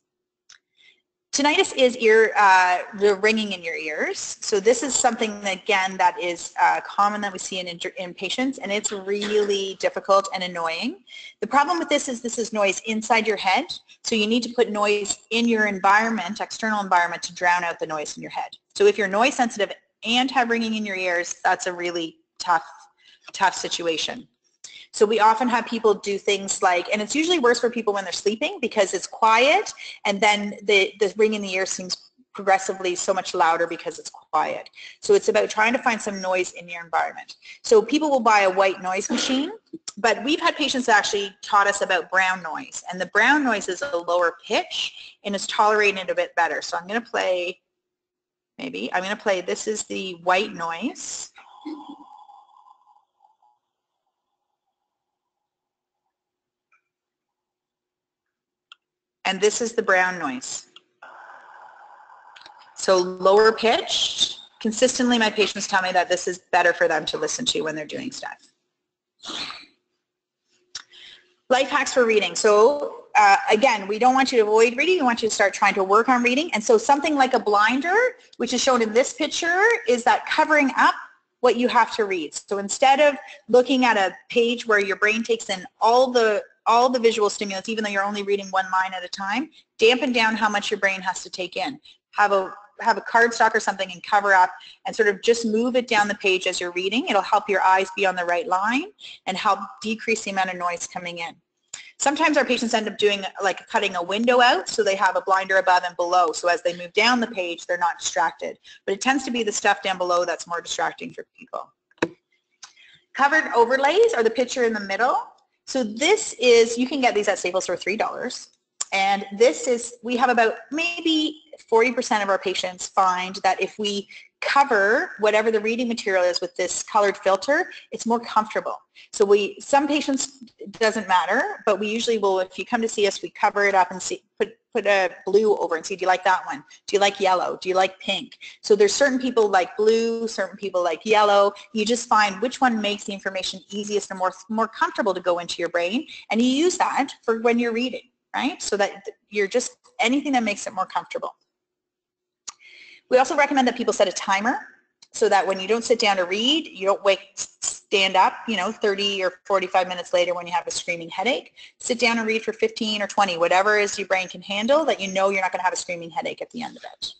Tinnitus is ear, uh, the ringing in your ears. So this is something, again, that is uh, common that we see in, in patients, and it's really difficult and annoying. The problem with this is this is noise inside your head, so you need to put noise in your environment, external environment, to drown out the noise in your head. So if you're noise sensitive and have ringing in your ears, that's a really tough, tough situation. So we often have people do things like, and it's usually worse for people when they're sleeping because it's quiet and then the, the ring in the ear seems progressively so much louder because it's quiet. So it's about trying to find some noise in your environment. So people will buy a white noise machine, but we've had patients that actually taught us about brown noise. And the brown noise is a lower pitch and is tolerated a bit better. So I'm going to play, maybe, I'm going to play, this is the white noise. And this is the brown noise. So lower pitched, consistently my patients tell me that this is better for them to listen to when they're doing stuff. Life hacks for reading. So uh, again, we don't want you to avoid reading. We want you to start trying to work on reading. And so something like a blinder, which is shown in this picture, is that covering up what you have to read. So instead of looking at a page where your brain takes in all the all the visual stimulus, even though you're only reading one line at a time, dampen down how much your brain has to take in. Have a have a cardstock or something and cover up and sort of just move it down the page as you're reading. It'll help your eyes be on the right line and help decrease the amount of noise coming in. Sometimes our patients end up doing like cutting a window out so they have a blinder above and below. So as they move down the page, they're not distracted. But it tends to be the stuff down below that's more distracting for people. Colored overlays are the picture in the middle. So this is, you can get these at Staples for $3. And this is, we have about maybe 40% of our patients find that if we cover whatever the reading material is with this colored filter, it's more comfortable. So we, some patients doesn't matter, but we usually will, if you come to see us, we cover it up and see, put, put a blue over and see, do you like that one? Do you like yellow? Do you like pink? So there's certain people like blue, certain people like yellow. You just find which one makes the information easiest and more, more comfortable to go into your brain. And you use that for when you're reading, right? So that you're just anything that makes it more comfortable. We also recommend that people set a timer so that when you don't sit down to read, you don't wake, stand up, you know, 30 or 45 minutes later when you have a screaming headache. Sit down and read for 15 or 20, whatever is your brain can handle that you know you're not going to have a screaming headache at the end of it.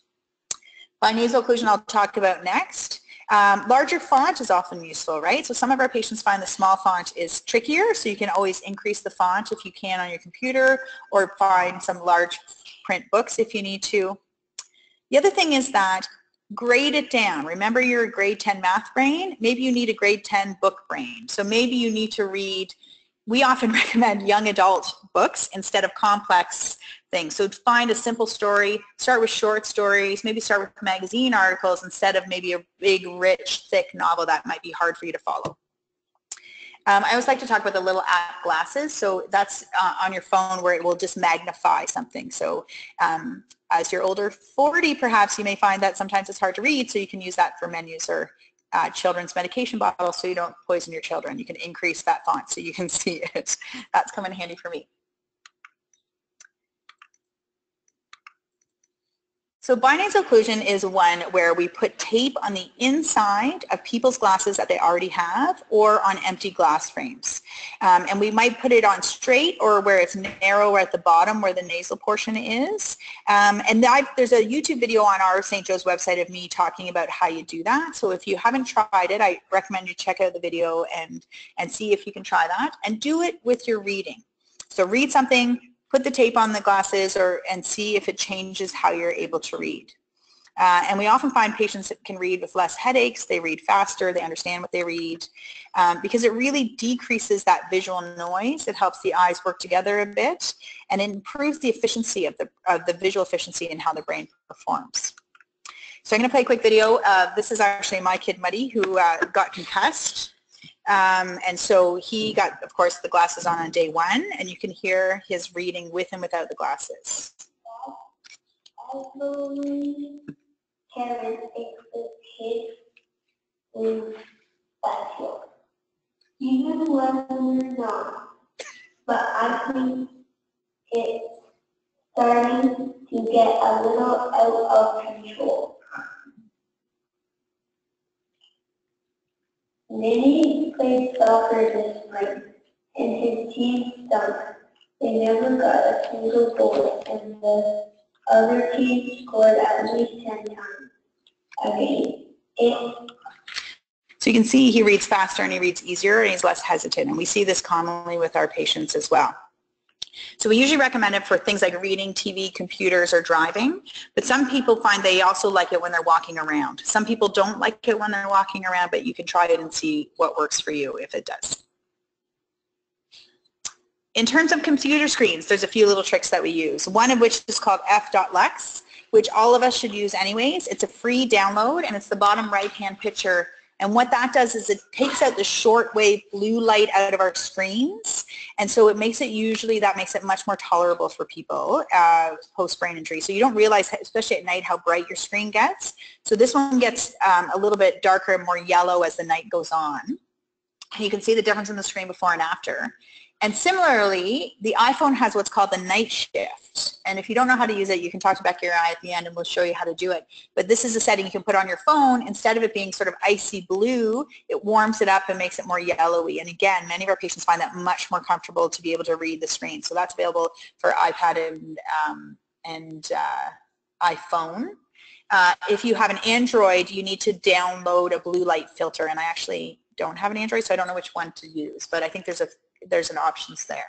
Binasal occlusion I'll talk about next. Um, larger font is often useful, right? So some of our patients find the small font is trickier, so you can always increase the font if you can on your computer or find some large print books if you need to. The other thing is that grade it down. Remember you're a grade 10 math brain? Maybe you need a grade 10 book brain. So maybe you need to read, we often recommend young adult books instead of complex things. So find a simple story, start with short stories, maybe start with magazine articles instead of maybe a big, rich, thick novel that might be hard for you to follow. Um, I always like to talk about the little app glasses. So that's uh, on your phone where it will just magnify something. So um, as you're older, 40 perhaps, you may find that sometimes it's hard to read, so you can use that for menus or uh, children's medication bottles so you don't poison your children. You can increase that font so you can see it. That's come in handy for me. So binasal occlusion is one where we put tape on the inside of people's glasses that they already have or on empty glass frames. Um, and we might put it on straight or where it's narrow at the bottom where the nasal portion is. Um, and I've, there's a YouTube video on our St. Joe's website of me talking about how you do that. So if you haven't tried it, I recommend you check out the video and, and see if you can try that. And do it with your reading. So read something, put the tape on the glasses or and see if it changes how you're able to read. Uh, and we often find patients that can read with less headaches, they read faster, they understand what they read, um, because it really decreases that visual noise. It helps the eyes work together a bit and improves the efficiency of the, of the visual efficiency and how the brain performs. So I'm going to play a quick video. Uh, this is actually my kid Muddy who uh, got concussed um, and so he got, of course, the glasses on on day one, and you can hear his reading with and without the glasses. I Kevin thinks the kid is special. Even when we're not. But I think it's starting to get a little out of control. Vinny played soccer this spring, and his team stunk. They never got a single goal, and the other team scored at least 10 times a. It so you can see he reads faster and he reads easier and he's less hesitant. And we see this commonly with our patients as well. So we usually recommend it for things like reading, TV, computers, or driving. But some people find they also like it when they're walking around. Some people don't like it when they're walking around, but you can try it and see what works for you if it does. In terms of computer screens, there's a few little tricks that we use. One of which is called f.lux, which all of us should use anyways. It's a free download, and it's the bottom right-hand picture and what that does is it takes out the shortwave blue light out of our screens. And so it makes it usually, that makes it much more tolerable for people uh, post-brain injury. So you don't realize, especially at night, how bright your screen gets. So this one gets um, a little bit darker and more yellow as the night goes on. And you can see the difference in the screen before and after. And similarly, the iPhone has what's called the night shift. And if you don't know how to use it, you can talk to Becky or I at the end and we'll show you how to do it. But this is a setting you can put on your phone. Instead of it being sort of icy blue, it warms it up and makes it more yellowy. And again, many of our patients find that much more comfortable to be able to read the screen. So that's available for iPad and, um, and uh, iPhone. Uh, if you have an Android, you need to download a blue light filter. And I actually don't have an Android, so I don't know which one to use. But I think there's a there's an options there.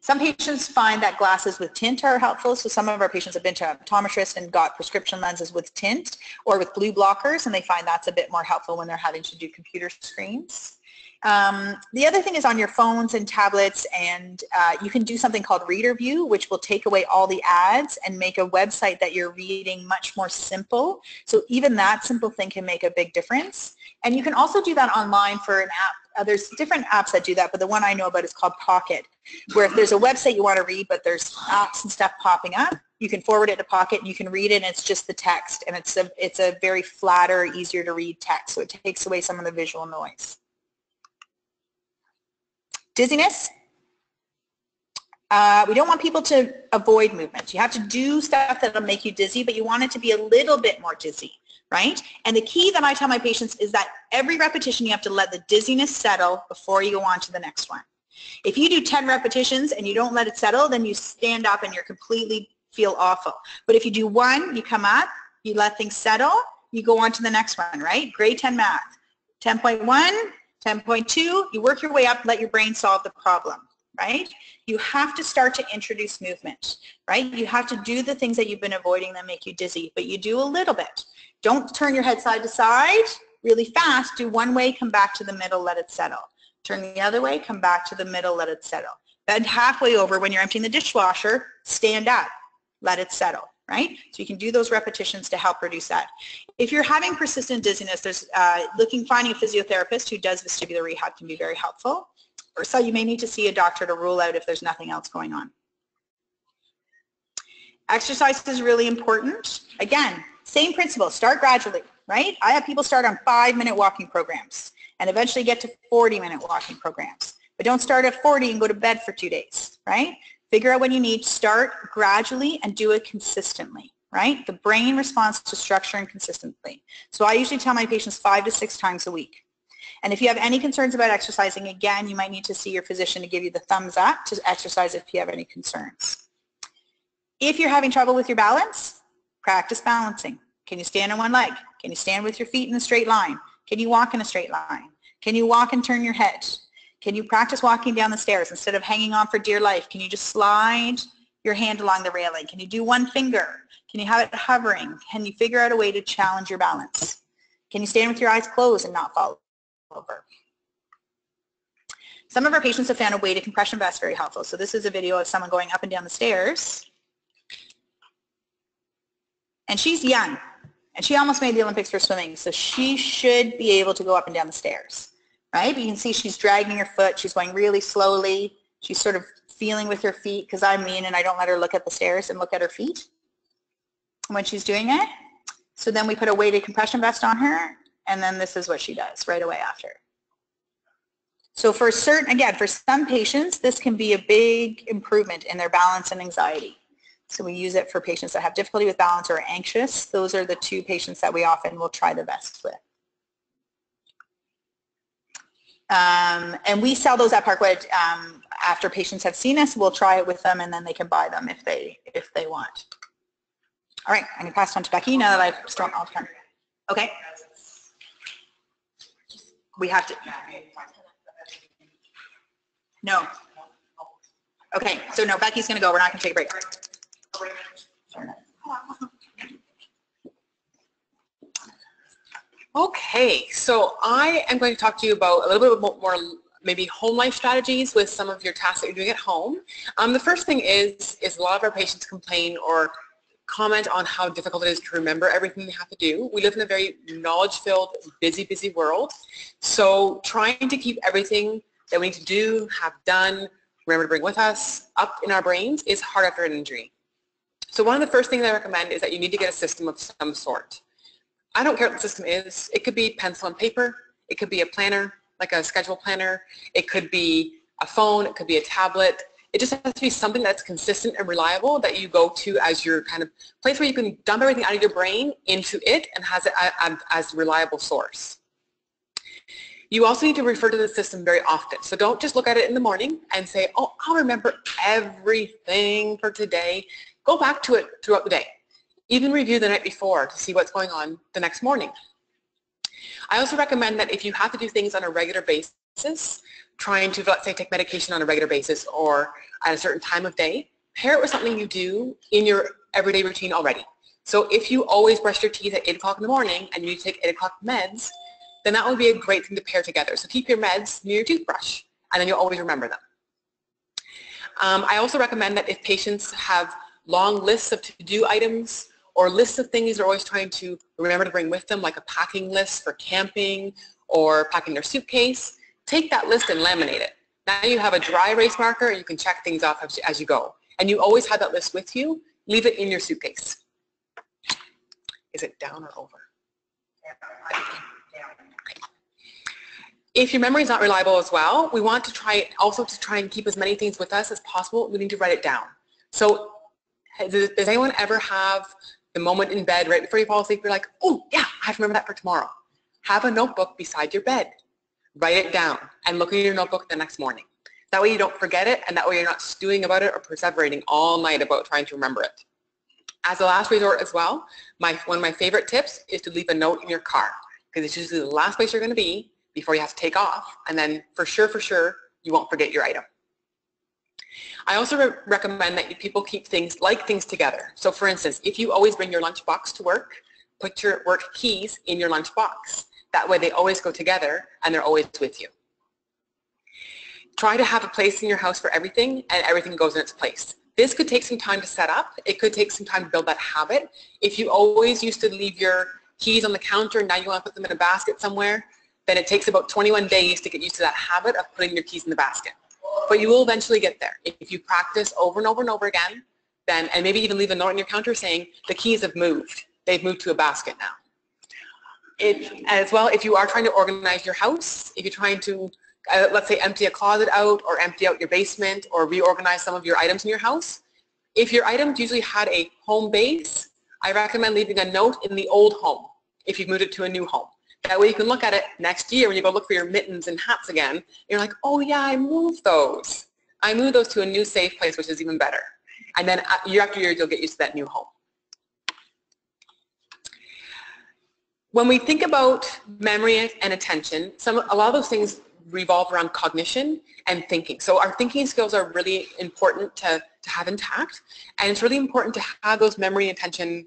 Some patients find that glasses with tint are helpful. So some of our patients have been to optometrists and got prescription lenses with tint or with blue blockers, and they find that's a bit more helpful when they're having to do computer screens. Um, the other thing is on your phones and tablets, and uh, you can do something called Reader View, which will take away all the ads and make a website that you're reading much more simple. So even that simple thing can make a big difference. And you can also do that online for an app. Uh, there's different apps that do that, but the one I know about is called Pocket, where if there's a website you want to read, but there's apps and stuff popping up, you can forward it to Pocket and you can read it and it's just the text and it's a, it's a very flatter, easier to read text. So it takes away some of the visual noise. Dizziness. Uh, we don't want people to avoid movement. You have to do stuff that'll make you dizzy, but you want it to be a little bit more dizzy, right? And the key that I tell my patients is that every repetition you have to let the dizziness settle before you go on to the next one. If you do 10 repetitions and you don't let it settle, then you stand up and you're completely feel awful. But if you do one, you come up, you let things settle, you go on to the next one, right? Grade 10 math. 10.1, 10.2, you work your way up, let your brain solve the problem, right? You have to start to introduce movement, right? You have to do the things that you've been avoiding that make you dizzy, but you do a little bit. Don't turn your head side to side really fast. Do one way, come back to the middle, let it settle. Turn the other way, come back to the middle, let it settle. Bend halfway over when you're emptying the dishwasher, stand up, let it settle right? So you can do those repetitions to help reduce that. If you're having persistent dizziness, there's uh, looking, finding a physiotherapist who does vestibular rehab can be very helpful. Or so you may need to see a doctor to rule out if there's nothing else going on. Exercise is really important. Again, same principle, start gradually, right? I have people start on five minute walking programs and eventually get to 40 minute walking programs. But don't start at 40 and go to bed for two days, right? Figure out what you need, start gradually and do it consistently, right? The brain responds to structure and consistently. So I usually tell my patients five to six times a week. And if you have any concerns about exercising, again, you might need to see your physician to give you the thumbs up to exercise if you have any concerns. If you're having trouble with your balance, practice balancing. Can you stand on one leg? Can you stand with your feet in a straight line? Can you walk in a straight line? Can you walk and turn your head? Can you practice walking down the stairs instead of hanging on for dear life? Can you just slide your hand along the railing? Can you do one finger? Can you have it hovering? Can you figure out a way to challenge your balance? Can you stand with your eyes closed and not fall over? Some of our patients have found a weighted compression vest very helpful. So this is a video of someone going up and down the stairs. And she's young, and she almost made the Olympics for swimming, so she should be able to go up and down the stairs right? But you can see she's dragging her foot. She's going really slowly. She's sort of feeling with her feet because I'm mean and I don't let her look at the stairs and look at her feet when she's doing it. So then we put a weighted compression vest on her and then this is what she does right away after. So for certain, again, for some patients, this can be a big improvement in their balance and anxiety. So we use it for patients that have difficulty with balance or anxious. Those are the two patients that we often will try the best with. Um, and we sell those at Parkwood um, after patients have seen us. We'll try it with them and then they can buy them if they if they want. All right, I'm going to pass it on to Becky now that I've strung all the time. Okay. We have to. No. Okay, so no, Becky's going to go. We're not going to take a break. Okay, so I am going to talk to you about a little bit more maybe home life strategies with some of your tasks that you're doing at home. Um, the first thing is, is a lot of our patients complain or comment on how difficult it is to remember everything they have to do. We live in a very knowledge-filled, busy, busy world. So trying to keep everything that we need to do, have done, remember to bring with us up in our brains is hard after an injury. So one of the first things I recommend is that you need to get a system of some sort. I don't care what the system is. It could be pencil and paper. It could be a planner, like a schedule planner. It could be a phone, it could be a tablet. It just has to be something that's consistent and reliable that you go to as your kind of place where you can dump everything out of your brain into it and has it as a reliable source. You also need to refer to the system very often. So don't just look at it in the morning and say, oh, I'll remember everything for today. Go back to it throughout the day. Even review the night before to see what's going on the next morning. I also recommend that if you have to do things on a regular basis, trying to, let's say, take medication on a regular basis or at a certain time of day, pair it with something you do in your everyday routine already. So if you always brush your teeth at 8 o'clock in the morning and you take 8 o'clock meds, then that would be a great thing to pair together. So keep your meds near your toothbrush, and then you'll always remember them. Um, I also recommend that if patients have long lists of to-do items or lists of things they're always trying to remember to bring with them, like a packing list for camping or packing their suitcase, take that list and laminate it. Now you have a dry erase marker and you can check things off as, as you go. And you always have that list with you. Leave it in your suitcase. Is it down or over? If your memory is not reliable as well, we want to try also to try and keep as many things with us as possible. We need to write it down. So does, anyone ever have the moment in bed right before you fall asleep, you're like, oh yeah, I have to remember that for tomorrow. Have a notebook beside your bed. Write it down and look in your notebook the next morning. That way you don't forget it and that way you're not stewing about it or perseverating all night about trying to remember it. As a last resort as well, my, one of my favorite tips is to leave a note in your car because it's usually the last place you're going to be before you have to take off and then for sure, for sure, you won't forget your item. I also re recommend that people keep things like things together. So for instance, if you always bring your lunchbox to work, put your work keys in your lunchbox. That way they always go together and they're always with you. Try to have a place in your house for everything and everything goes in its place. This could take some time to set up. It could take some time to build that habit. If you always used to leave your keys on the counter and now you want to put them in a basket somewhere, then it takes about 21 days to get used to that habit of putting your keys in the basket. But you will eventually get there. If you practice over and over and over again, then, and maybe even leave a note on your counter saying, the keys have moved. They've moved to a basket now. It, as well, if you are trying to organize your house, if you're trying to, uh, let's say, empty a closet out or empty out your basement or reorganize some of your items in your house, if your items usually had a home base, I recommend leaving a note in the old home if you've moved it to a new home. That way you can look at it next year when you go look for your mittens and hats again. You're like, oh yeah, I moved those. I moved those to a new safe place, which is even better. And then uh, year after year, you'll get used to that new home. When we think about memory and attention, some, a lot of those things revolve around cognition and thinking. So our thinking skills are really important to, to have intact. And it's really important to have those memory and attention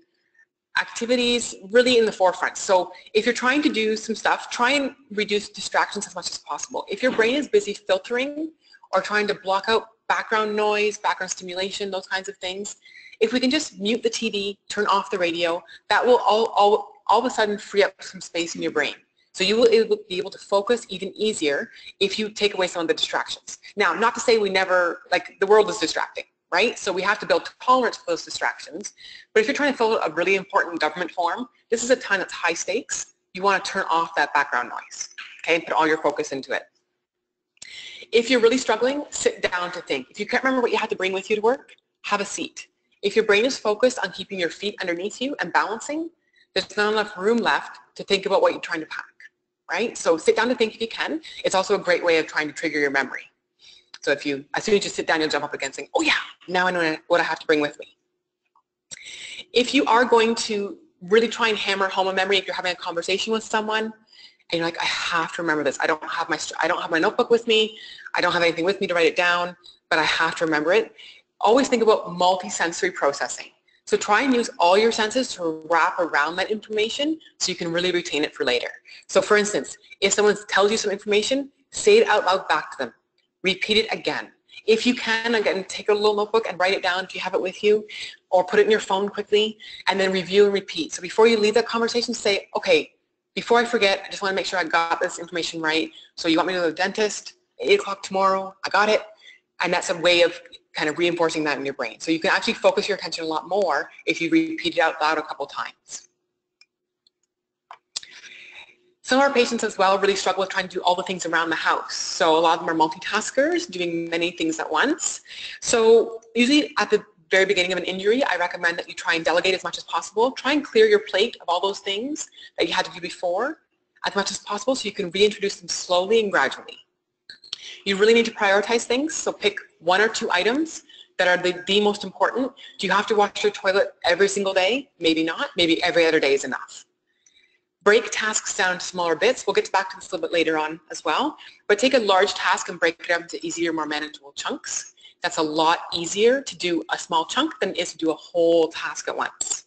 activities really in the forefront. So if you're trying to do some stuff, try and reduce distractions as much as possible. If your brain is busy filtering or trying to block out background noise, background stimulation, those kinds of things, if we can just mute the TV, turn off the radio, that will all, all, all of a sudden free up some space in your brain. So you will be able to focus even easier if you take away some of the distractions. Now, not to say we never, like the world is distracting right? So we have to build tolerance for those distractions. But if you're trying to fill a really important government form, this is a time that's high stakes. You want to turn off that background noise, okay, and put all your focus into it. If you're really struggling, sit down to think. If you can't remember what you had to bring with you to work, have a seat. If your brain is focused on keeping your feet underneath you and balancing, there's not enough room left to think about what you're trying to pack, right? So sit down to think if you can. It's also a great way of trying to trigger your memory. So if you, as soon as you just sit down, you'll jump up again saying, oh yeah, now I know what I have to bring with me. If you are going to really try and hammer home a memory, if you're having a conversation with someone, and you're like, I have to remember this. I don't have my, I don't have my notebook with me. I don't have anything with me to write it down, but I have to remember it. Always think about multisensory processing. So try and use all your senses to wrap around that information so you can really retain it for later. So for instance, if someone tells you some information, say it out loud back to them repeat it again. If you can, again, take a little notebook and write it down if you have it with you, or put it in your phone quickly, and then review and repeat. So before you leave that conversation, say, okay, before I forget, I just want to make sure I got this information right. So you want me to go to the dentist, at 8 o'clock tomorrow, I got it. And that's a way of kind of reinforcing that in your brain. So you can actually focus your attention a lot more if you repeat it out loud a couple times. Some of our patients as well really struggle with trying to do all the things around the house. So a lot of them are multitaskers, doing many things at once. So usually at the very beginning of an injury, I recommend that you try and delegate as much as possible. Try and clear your plate of all those things that you had to do before as much as possible so you can reintroduce them slowly and gradually. You really need to prioritize things, so pick one or two items that are the, the most important. Do you have to wash your toilet every single day? Maybe not. Maybe every other day is enough break tasks down to smaller bits. We'll get back to this a little bit later on as well. But take a large task and break it up into easier, more manageable chunks. That's a lot easier to do a small chunk than it is to do a whole task at once.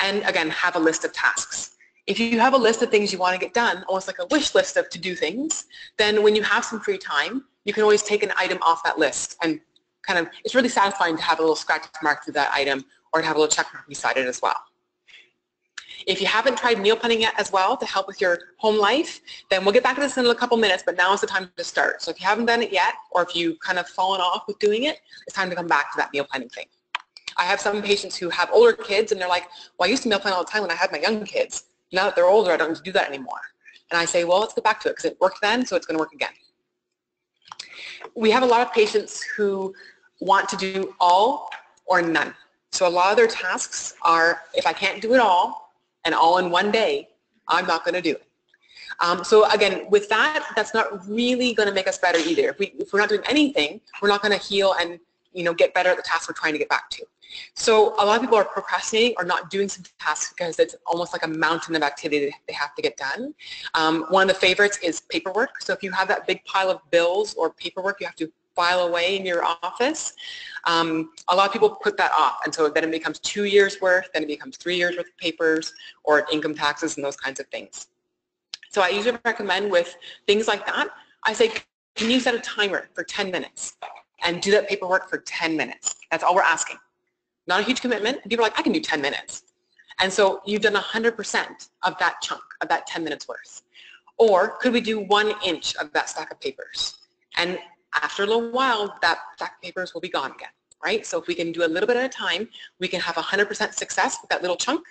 And again, have a list of tasks. If you have a list of things you want to get done, almost like a wish list of to-do things, then when you have some free time, you can always take an item off that list and kind of, it's really satisfying to have a little scratch mark through that item or to have a little check mark beside it as well. If you haven't tried meal planning yet as well to help with your home life, then we'll get back to this in a couple minutes, but now is the time to start. So if you haven't done it yet, or if you've kind of fallen off with doing it, it's time to come back to that meal planning thing. I have some patients who have older kids and they're like, well, I used to meal plan all the time when I had my young kids. Now that they're older, I don't need to do that anymore. And I say, well, let's get back to it because it worked then, so it's going to work again. We have a lot of patients who want to do all or none. So a lot of their tasks are, if I can't do it all, and all in one day, I'm not going to do it. Um, so again, with that, that's not really going to make us better either. If, we, if we're not doing anything, we're not going to heal and you know get better at the task we're trying to get back to. So a lot of people are procrastinating or not doing some tasks because it's almost like a mountain of activity they have to get done. Um, one of the favorites is paperwork. So if you have that big pile of bills or paperwork you have to file away in your office. Um, a lot of people put that off, and so then it becomes two years worth, then it becomes three years worth of papers, or income taxes and those kinds of things. So I usually recommend with things like that, I say, can you set a timer for 10 minutes and do that paperwork for 10 minutes? That's all we're asking. Not a huge commitment. People are like, I can do 10 minutes. And so you've done 100% of that chunk, of that 10 minutes worth. Or could we do one inch of that stack of papers? And after a little while, that of papers will be gone again, right? So if we can do a little bit at a time, we can have 100% success with that little chunk,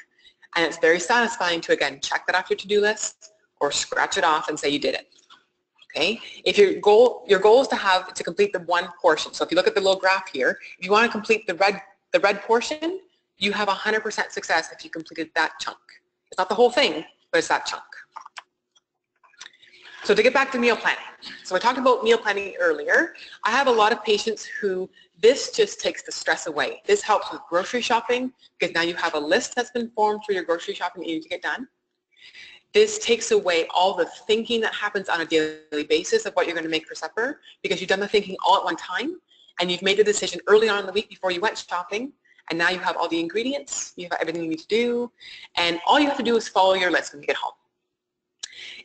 and it's very satisfying to, again, check that off your to-do list or scratch it off and say you did it. Okay? If your goal, your goal is to have, to complete the one portion. So if you look at the little graph here, if you want to complete the red, the red portion, you have 100% success if you completed that chunk. It's not the whole thing, but it's that chunk. So to get back to meal planning. So I talked about meal planning earlier. I have a lot of patients who this just takes the stress away. This helps with grocery shopping because now you have a list that's been formed for your grocery shopping that you need to get done. This takes away all the thinking that happens on a daily basis of what you're going to make for supper because you've done the thinking all at one time and you've made the decision early on in the week before you went shopping and now you have all the ingredients, you have everything you need to do, and all you have to do is follow your list when you get home.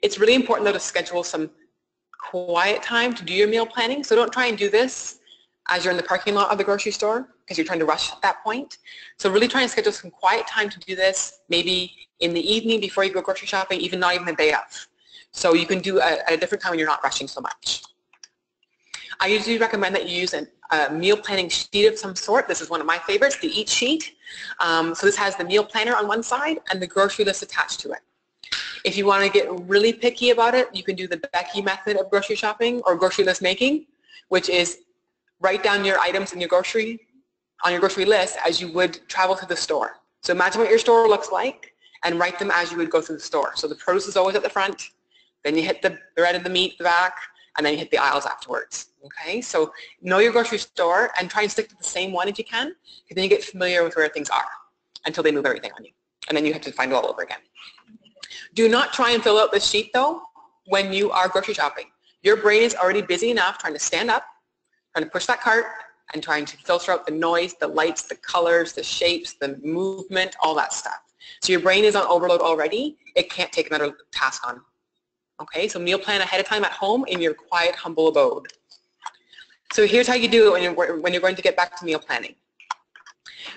It's really important though to schedule some quiet time to do your meal planning. So don't try and do this as you're in the parking lot of the grocery store because you're trying to rush at that point. So really try and schedule some quiet time to do this, maybe in the evening before you go grocery shopping, even not even the day of. So you can do a, at a different time when you're not rushing so much. I usually recommend that you use an, a meal planning sheet of some sort. This is one of my favorites, the Eat Sheet. Um, so this has the meal planner on one side and the grocery list attached to it. If you want to get really picky about it, you can do the Becky method of grocery shopping or grocery list making, which is write down your items in your grocery on your grocery list as you would travel to the store. So imagine what your store looks like and write them as you would go through the store. So the produce is always at the front, then you hit the bread and the meat the back, and then you hit the aisles afterwards. Okay, so know your grocery store and try and stick to the same one if you can, because then you get familiar with where things are until they move everything on you. And then you have to find it all over again. Do not try and fill out this sheet though when you are grocery shopping. Your brain is already busy enough trying to stand up, trying to push that cart, and trying to filter out the noise, the lights, the colors, the shapes, the movement, all that stuff. So your brain is on overload already. It can't take another task on. Okay, so meal plan ahead of time at home in your quiet, humble abode. So here's how you do it when you're, when you're going to get back to meal planning.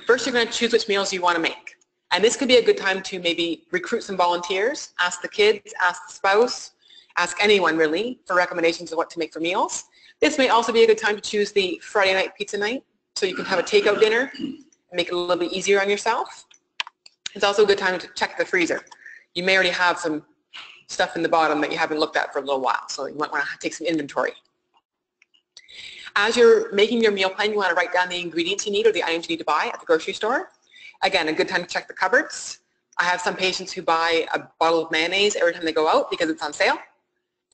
First, you're going to choose which meals you want to make. And this could be a good time to maybe recruit some volunteers, ask the kids, ask the spouse, ask anyone really for recommendations of what to make for meals. This may also be a good time to choose the Friday night pizza night so you can have a takeout dinner and make it a little bit easier on yourself. It's also a good time to check the freezer. You may already have some stuff in the bottom that you haven't looked at for a little while. So you might want to take some inventory. As you're making your meal plan, you want to write down the ingredients you need or the items you need to buy at the grocery store. Again, a good time to check the cupboards. I have some patients who buy a bottle of mayonnaise every time they go out because it's on sale,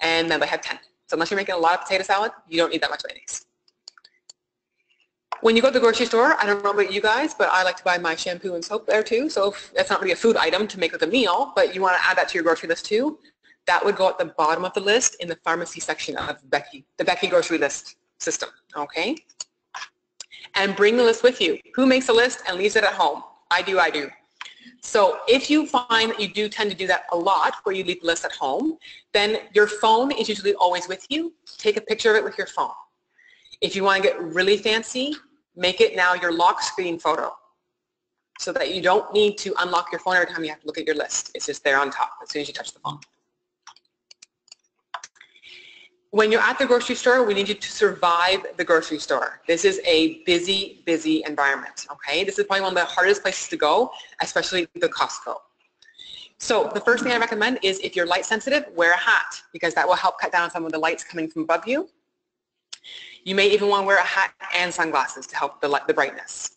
and then they have 10. So unless you're making a lot of potato salad, you don't need that much mayonnaise. When you go to the grocery store, I don't know about you guys, but I like to buy my shampoo and soap there too. So that's not really a food item to make with a meal, but you want to add that to your grocery list too, that would go at the bottom of the list in the pharmacy section of Becky, the Becky grocery list system, okay? And bring the list with you. Who makes a list and leaves it at home? I do, I do. So if you find that you do tend to do that a lot, where you leave the list at home, then your phone is usually always with you. Take a picture of it with your phone. If you want to get really fancy, make it now your lock screen photo so that you don't need to unlock your phone every time you have to look at your list. It's just there on top as soon as you touch the phone. When you're at the grocery store, we need you to survive the grocery store. This is a busy, busy environment, okay? This is probably one of the hardest places to go, especially the Costco. So the first thing I recommend is if you're light sensitive, wear a hat because that will help cut down some of the lights coming from above you. You may even want to wear a hat and sunglasses to help the, the brightness.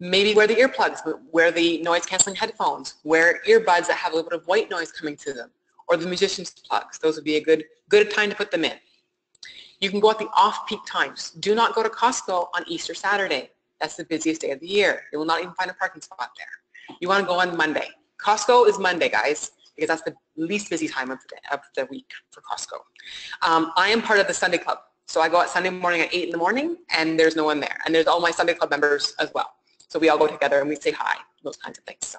Maybe wear the earplugs, wear the noise canceling headphones, wear earbuds that have a little bit of white noise coming to them, or the musician's plugs. Those would be a good, good time to put them in. You can go at the off-peak times. Do not go to Costco on Easter Saturday. That's the busiest day of the year. You will not even find a parking spot there. You want to go on Monday. Costco is Monday, guys, because that's the least busy time of the, of the week for Costco. Um, I am part of the Sunday Club. So I go out Sunday morning at 8 in the morning, and there's no one there. And there's all my Sunday Club members as well. So we all go together and we say hi, those kinds of things. So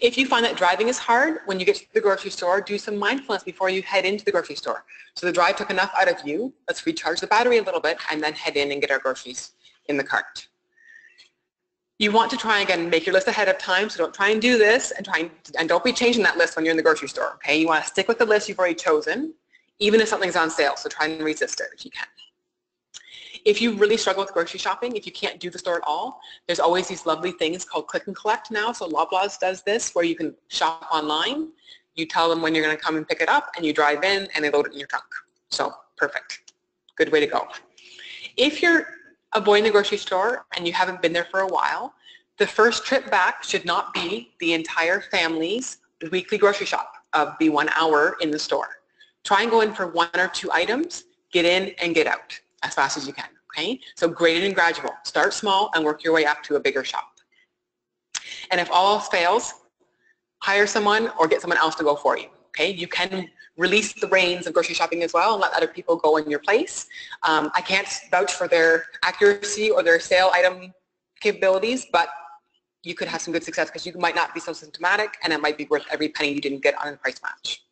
if you find that driving is hard, when you get to the grocery store, do some mindfulness before you head into the grocery store. So the drive took enough out of you, let's recharge the battery a little bit, and then head in and get our groceries in the cart. You want to try again, make your list ahead of time, so don't try and do this, and, try and, and don't be changing that list when you're in the grocery store, okay? You want to stick with the list you've already chosen, even if something's on sale, so try and resist it if you can. If you really struggle with grocery shopping, if you can't do the store at all, there's always these lovely things called click and collect now. So Loblaws does this where you can shop online. You tell them when you're going to come and pick it up and you drive in and they load it in your trunk. So perfect. Good way to go. If you're avoiding the grocery store and you haven't been there for a while, the first trip back should not be the entire family's weekly grocery shop of the one hour in the store. Try and go in for one or two items, get in and get out as fast as you can, okay? So graded and gradual. Start small and work your way up to a bigger shop. And if all else fails, hire someone or get someone else to go for you, okay? You can release the reins of grocery shopping as well and let other people go in your place. Um, I can't vouch for their accuracy or their sale item capabilities, but you could have some good success because you might not be so symptomatic and it might be worth every penny you didn't get on a price match.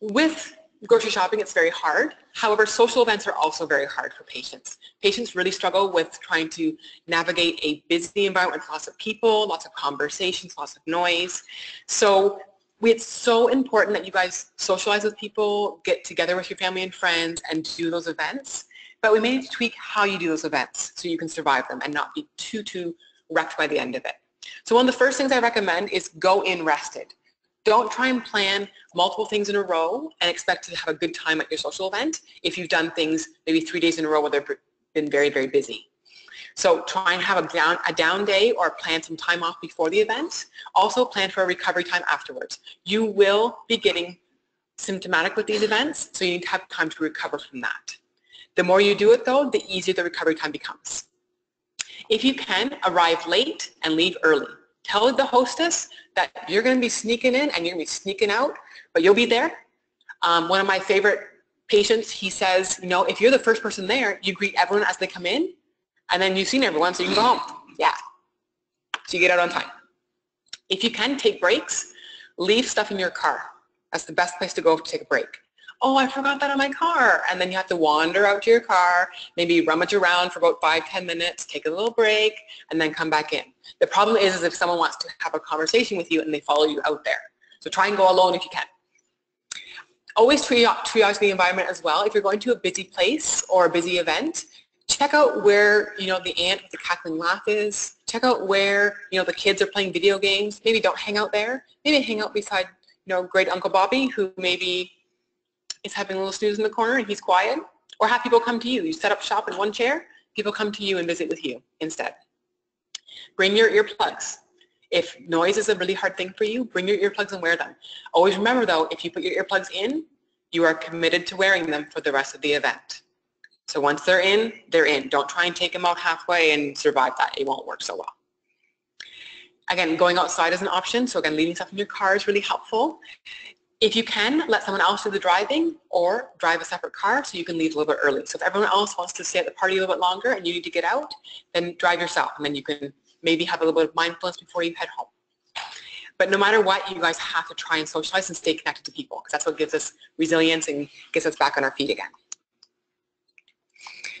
With grocery shopping, it's very hard. However, social events are also very hard for patients. Patients really struggle with trying to navigate a busy environment with lots of people, lots of conversations, lots of noise. So it's so important that you guys socialize with people, get together with your family and friends, and do those events. But we may need to tweak how you do those events so you can survive them and not be too, too wrecked by the end of it. So one of the first things I recommend is go in rested. Don't try and plan multiple things in a row and expect to have a good time at your social event if you've done things maybe three days in a row where they've been very, very busy. So try and have a down, a down day or plan some time off before the event. Also plan for a recovery time afterwards. You will be getting symptomatic with these events, so you need to have time to recover from that. The more you do it though, the easier the recovery time becomes. If you can, arrive late and leave early. Tell the hostess that you're going to be sneaking in and you're going to be sneaking out, but you'll be there. Um, one of my favorite patients, he says, you know, if you're the first person there, you greet everyone as they come in, and then you've seen everyone, so you can go home. Yeah. So you get out on time. If you can take breaks, leave stuff in your car. That's the best place to go to take a break oh, I forgot that on my car. And then you have to wander out to your car, maybe rummage around for about five, ten minutes, take a little break, and then come back in. The problem is, is if someone wants to have a conversation with you and they follow you out there. So try and go alone if you can. Always triage, triage the environment as well. If you're going to a busy place or a busy event, check out where, you know, the aunt with the cackling laugh is. Check out where, you know, the kids are playing video games. Maybe don't hang out there. Maybe hang out beside, you know, great Uncle Bobby who maybe is having a little snooze in the corner and he's quiet. Or have people come to you. You set up shop in one chair, people come to you and visit with you instead. Bring your earplugs. If noise is a really hard thing for you, bring your earplugs and wear them. Always remember though, if you put your earplugs in, you are committed to wearing them for the rest of the event. So once they're in, they're in. Don't try and take them out halfway and survive that. It won't work so well. Again, going outside is an option. So again, leaving stuff in your car is really helpful. If you can, let someone else do the driving or drive a separate car so you can leave a little bit early. So if everyone else wants to stay at the party a little bit longer and you need to get out, then drive yourself and then you can maybe have a little bit of mindfulness before you head home. But no matter what, you guys have to try and socialize and stay connected to people because that's what gives us resilience and gets us back on our feet again.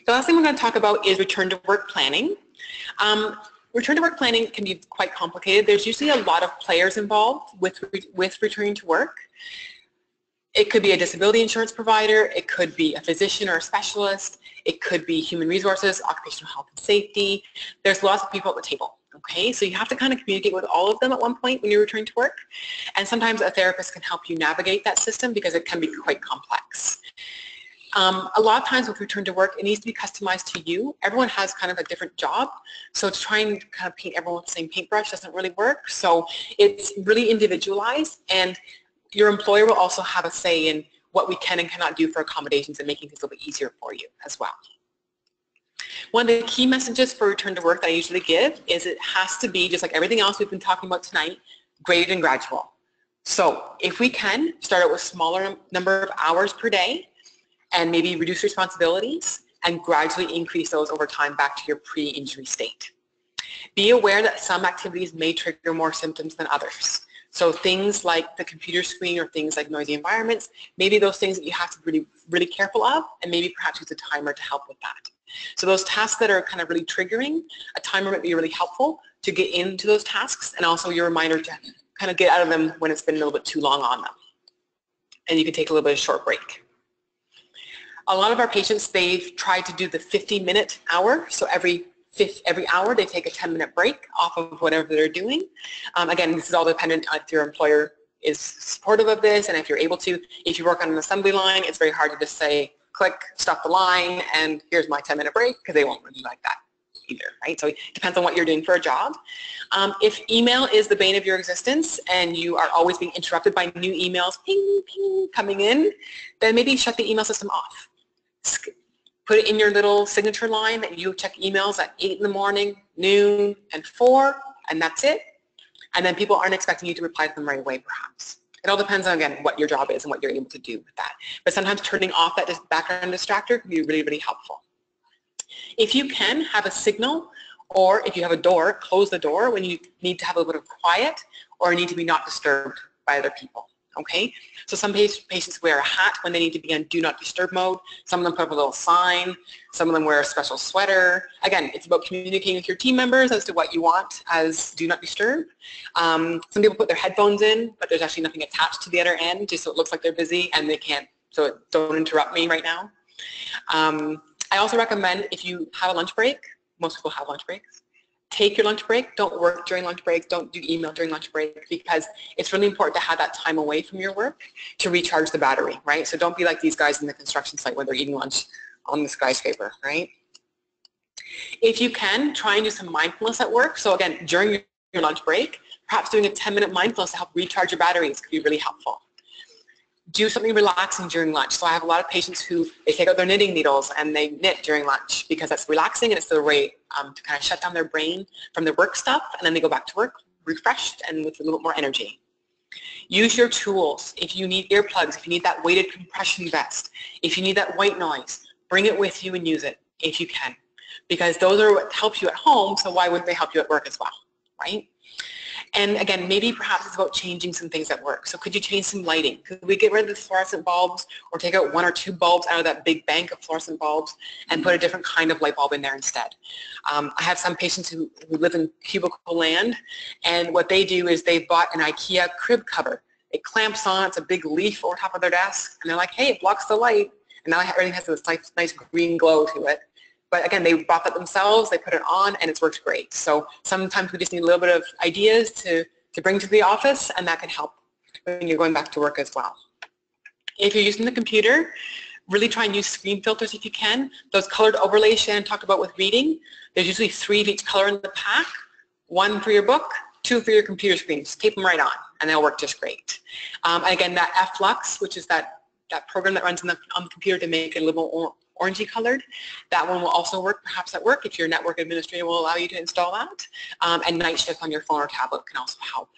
The last thing we're going to talk about is return to work planning. Um, return to work planning can be quite complicated. There's usually a lot of players involved with, with returning to work. It could be a disability insurance provider, it could be a physician or a specialist, it could be human resources, occupational health and safety. There's lots of people at the table. Okay, so you have to kind of communicate with all of them at one point when you're returning to work. And sometimes a therapist can help you navigate that system because it can be quite complex. Um, a lot of times with return to work, it needs to be customized to you. Everyone has kind of a different job. So to try and kind of paint everyone with the same paintbrush doesn't really work. So it's really individualized and your employer will also have a say in what we can and cannot do for accommodations and making things a little bit easier for you as well. One of the key messages for return to work that I usually give is it has to be, just like everything else we've been talking about tonight, graded and gradual. So if we can, start out with smaller number of hours per day and maybe reduce responsibilities and gradually increase those over time back to your pre-injury state. Be aware that some activities may trigger more symptoms than others. So things like the computer screen or things like noisy environments, maybe those things that you have to be really, really careful of and maybe perhaps use a timer to help with that. So those tasks that are kind of really triggering, a timer might be really helpful to get into those tasks and also your reminder to kind of get out of them when it's been a little bit too long on them. And you can take a little bit of a short break. A lot of our patients, they've tried to do the 50 minute hour. So every fifth, every hour they take a 10 minute break off of whatever they're doing. Um, again, this is all dependent on if your employer is supportive of this and if you're able to. If you work on an assembly line, it's very hard to just say, click, stop the line, and here's my 10 minute break because they won't really like that either, right? So it depends on what you're doing for a job. Um, if email is the bane of your existence and you are always being interrupted by new emails, ping, ping, coming in, then maybe shut the email system off put it in your little signature line that you check emails at 8 in the morning, noon, and 4, and that's it. And then people aren't expecting you to reply to them right away, perhaps. It all depends on, again, what your job is and what you're able to do with that. But sometimes turning off that background distractor can be really, really helpful. If you can have a signal or if you have a door, close the door when you need to have a little bit of quiet or need to be not disturbed by other people okay? So some patients wear a hat when they need to be on do not disturb mode. Some of them put up a little sign. Some of them wear a special sweater. Again, it's about communicating with your team members as to what you want as do not disturb. Um, some people put their headphones in, but there's actually nothing attached to the other end, just so it looks like they're busy and they can't, so don't interrupt me right now. Um, I also recommend if you have a lunch break, most people have lunch breaks, take your lunch break. Don't work during lunch break. Don't do email during lunch break because it's really important to have that time away from your work to recharge the battery, right? So don't be like these guys in the construction site when they're eating lunch on the skyscraper, right? If you can, try and do some mindfulness at work. So again, during your lunch break, perhaps doing a 10-minute mindfulness to help recharge your batteries could be really helpful do something relaxing during lunch. So I have a lot of patients who they take out their knitting needles and they knit during lunch because that's relaxing and it's the way um, to kind of shut down their brain from their work stuff and then they go back to work refreshed and with a little bit more energy. Use your tools. If you need earplugs, if you need that weighted compression vest, if you need that white noise, bring it with you and use it if you can because those are what helps you at home so why wouldn't they help you at work as well, right? And again, maybe perhaps it's about changing some things at work. So could you change some lighting? Could we get rid of the fluorescent bulbs or take out one or two bulbs out of that big bank of fluorescent bulbs and put a different kind of light bulb in there instead? Um, I have some patients who, who live in cubicle land and what they do is they've bought an IKEA crib cover. It clamps on, it's a big leaf over top of their desk and they're like, hey, it blocks the light. And now everything has this nice, nice green glow to it But again, they bought that themselves, they put it on, and it's worked great. So sometimes we just need a little bit of ideas to, to bring to the office, and that can help when you're going back to work as well. If you're using the computer, really try and use screen filters if you can. Those colored overlays Shannon talked about with reading, there's usually three of each color in the pack, one for your book, two for your computer screen. Just tape them right on, and they'll work just great. Um, and again, that F-Lux, which is that, that program that runs on the, on the computer to make it a little more orangey colored. That one will also work perhaps at work if your network administrator will allow you to install that. Um, and night shift on your phone or tablet can also help.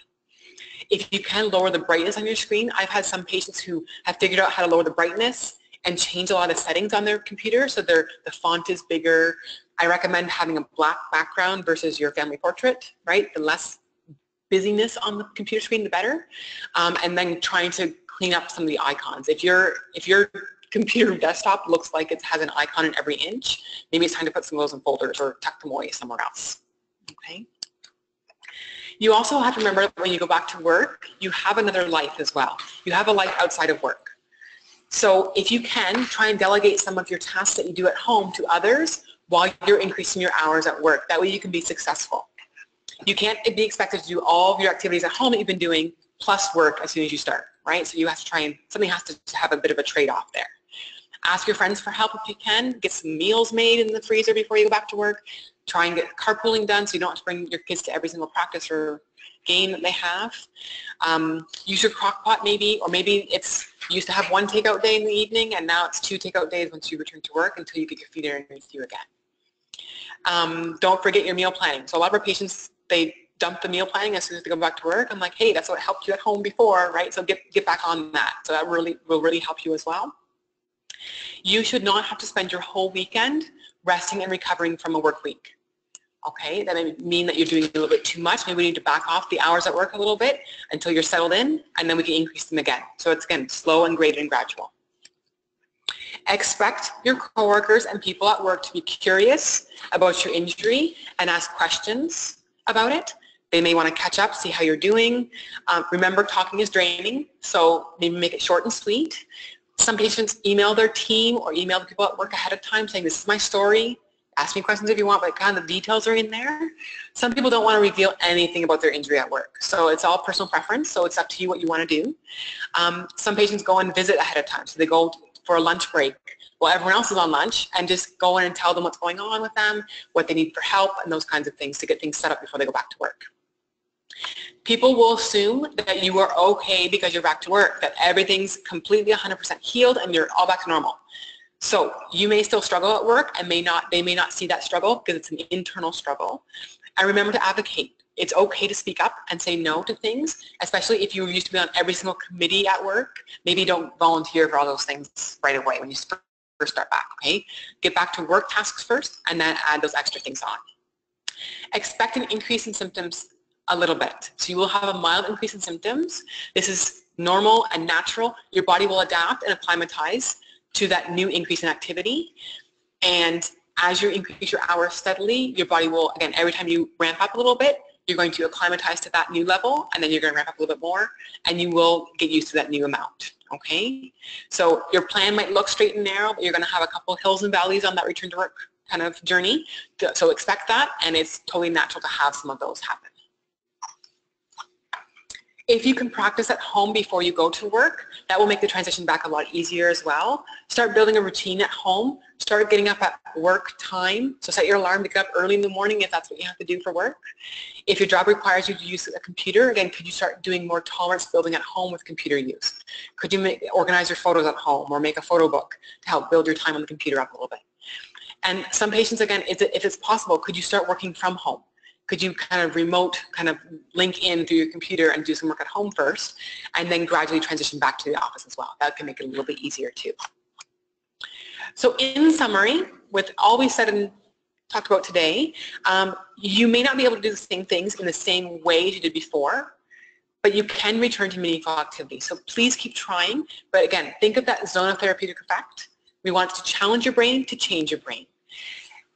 If you can lower the brightness on your screen, I've had some patients who have figured out how to lower the brightness and change a lot of settings on their computer so their the font is bigger. I recommend having a black background versus your family portrait, right? The less busyness on the computer screen, the better. Um, and then trying to clean up some of the icons. If your if your computer desktop looks like it has an icon in every inch, maybe it's time to put some of those in folders or tuck them away somewhere else. Okay. You also have to remember that when you go back to work, you have another life as well. You have a life outside of work. So if you can, try and delegate some of your tasks that you do at home to others while you're increasing your hours at work. That way you can be successful. You can't be expected to do all of your activities at home that you've been doing plus work as soon as you start, right? So you have to try and, something has to have a bit of a trade-off there. Ask your friends for help if you can. Get some meals made in the freezer before you go back to work. Try and get carpooling done so you don't have to bring your kids to every single practice or game that they have. Um, use your crock pot maybe, or maybe it's you used to have one takeout day in the evening and now it's two takeout days once you return to work until you get your feet underneath you again. Um, don't forget your meal planning. So a lot of our patients, they dump the meal planning as soon as they go back to work. I'm like, hey, that's what helped you at home before, right? So get, get back on that. So that really will really help you as well. You should not have to spend your whole weekend resting and recovering from a work week. Okay, that may mean that you're doing a little bit too much. Maybe we need to back off the hours at work a little bit until you're settled in, and then we can increase them again. So it's, again, slow and graded and gradual. Expect your coworkers and people at work to be curious about your injury and ask questions about it. They may want to catch up, see how you're doing. Um, remember, talking is draining, so maybe make it short and sweet. Some patients email their team or email the people at work ahead of time saying, this is my story. Ask me questions if you want, but kind of the details are in there. Some people don't want to reveal anything about their injury at work. So it's all personal preference, so it's up to you what you want to do. Um, some patients go and visit ahead of time. So they go for a lunch break while everyone else is on lunch and just go in and tell them what's going on with them, what they need for help, and those kinds of things to get things set up before they go back to work. People will assume that you are okay because you're back to work, that everything's completely 100% healed and you're all back to normal. So you may still struggle at work and may not, they may not see that struggle because it's an internal struggle. And remember to advocate. It's okay to speak up and say no to things, especially if you used to be on every single committee at work. Maybe don't volunteer for all those things right away when you first start back, okay? Get back to work tasks first and then add those extra things on. Expect an increase in symptoms a little bit. So you will have a mild increase in symptoms. This is normal and natural. Your body will adapt and acclimatize to that new increase in activity. And as you increase your hours steadily, your body will, again, every time you ramp up a little bit, you're going to acclimatize to that new level, and then you're going to ramp up a little bit more, and you will get used to that new amount, okay? So your plan might look straight and narrow, but you're going to have a couple hills and valleys on that return to work kind of journey. So expect that, and it's totally natural to have some of those happen. If you can practice at home before you go to work, that will make the transition back a lot easier as well. Start building a routine at home. Start getting up at work time. So set your alarm to get up early in the morning if that's what you have to do for work. If your job requires you to use a computer, again, could you start doing more tolerance building at home with computer use? Could you make, organize your photos at home or make a photo book to help build your time on the computer up a little bit? And some patients, again, if it's possible, could you start working from home? Could you kind of remote kind of link in through your computer and do some work at home first and then gradually transition back to the office as well. That can make it a little bit easier too. So in summary, with all we said and talked about today, um, you may not be able to do the same things in the same way you did before, but you can return to meaningful activity. So please keep trying. But again, think of that zone of therapeutic effect. We want to challenge your brain to change your brain.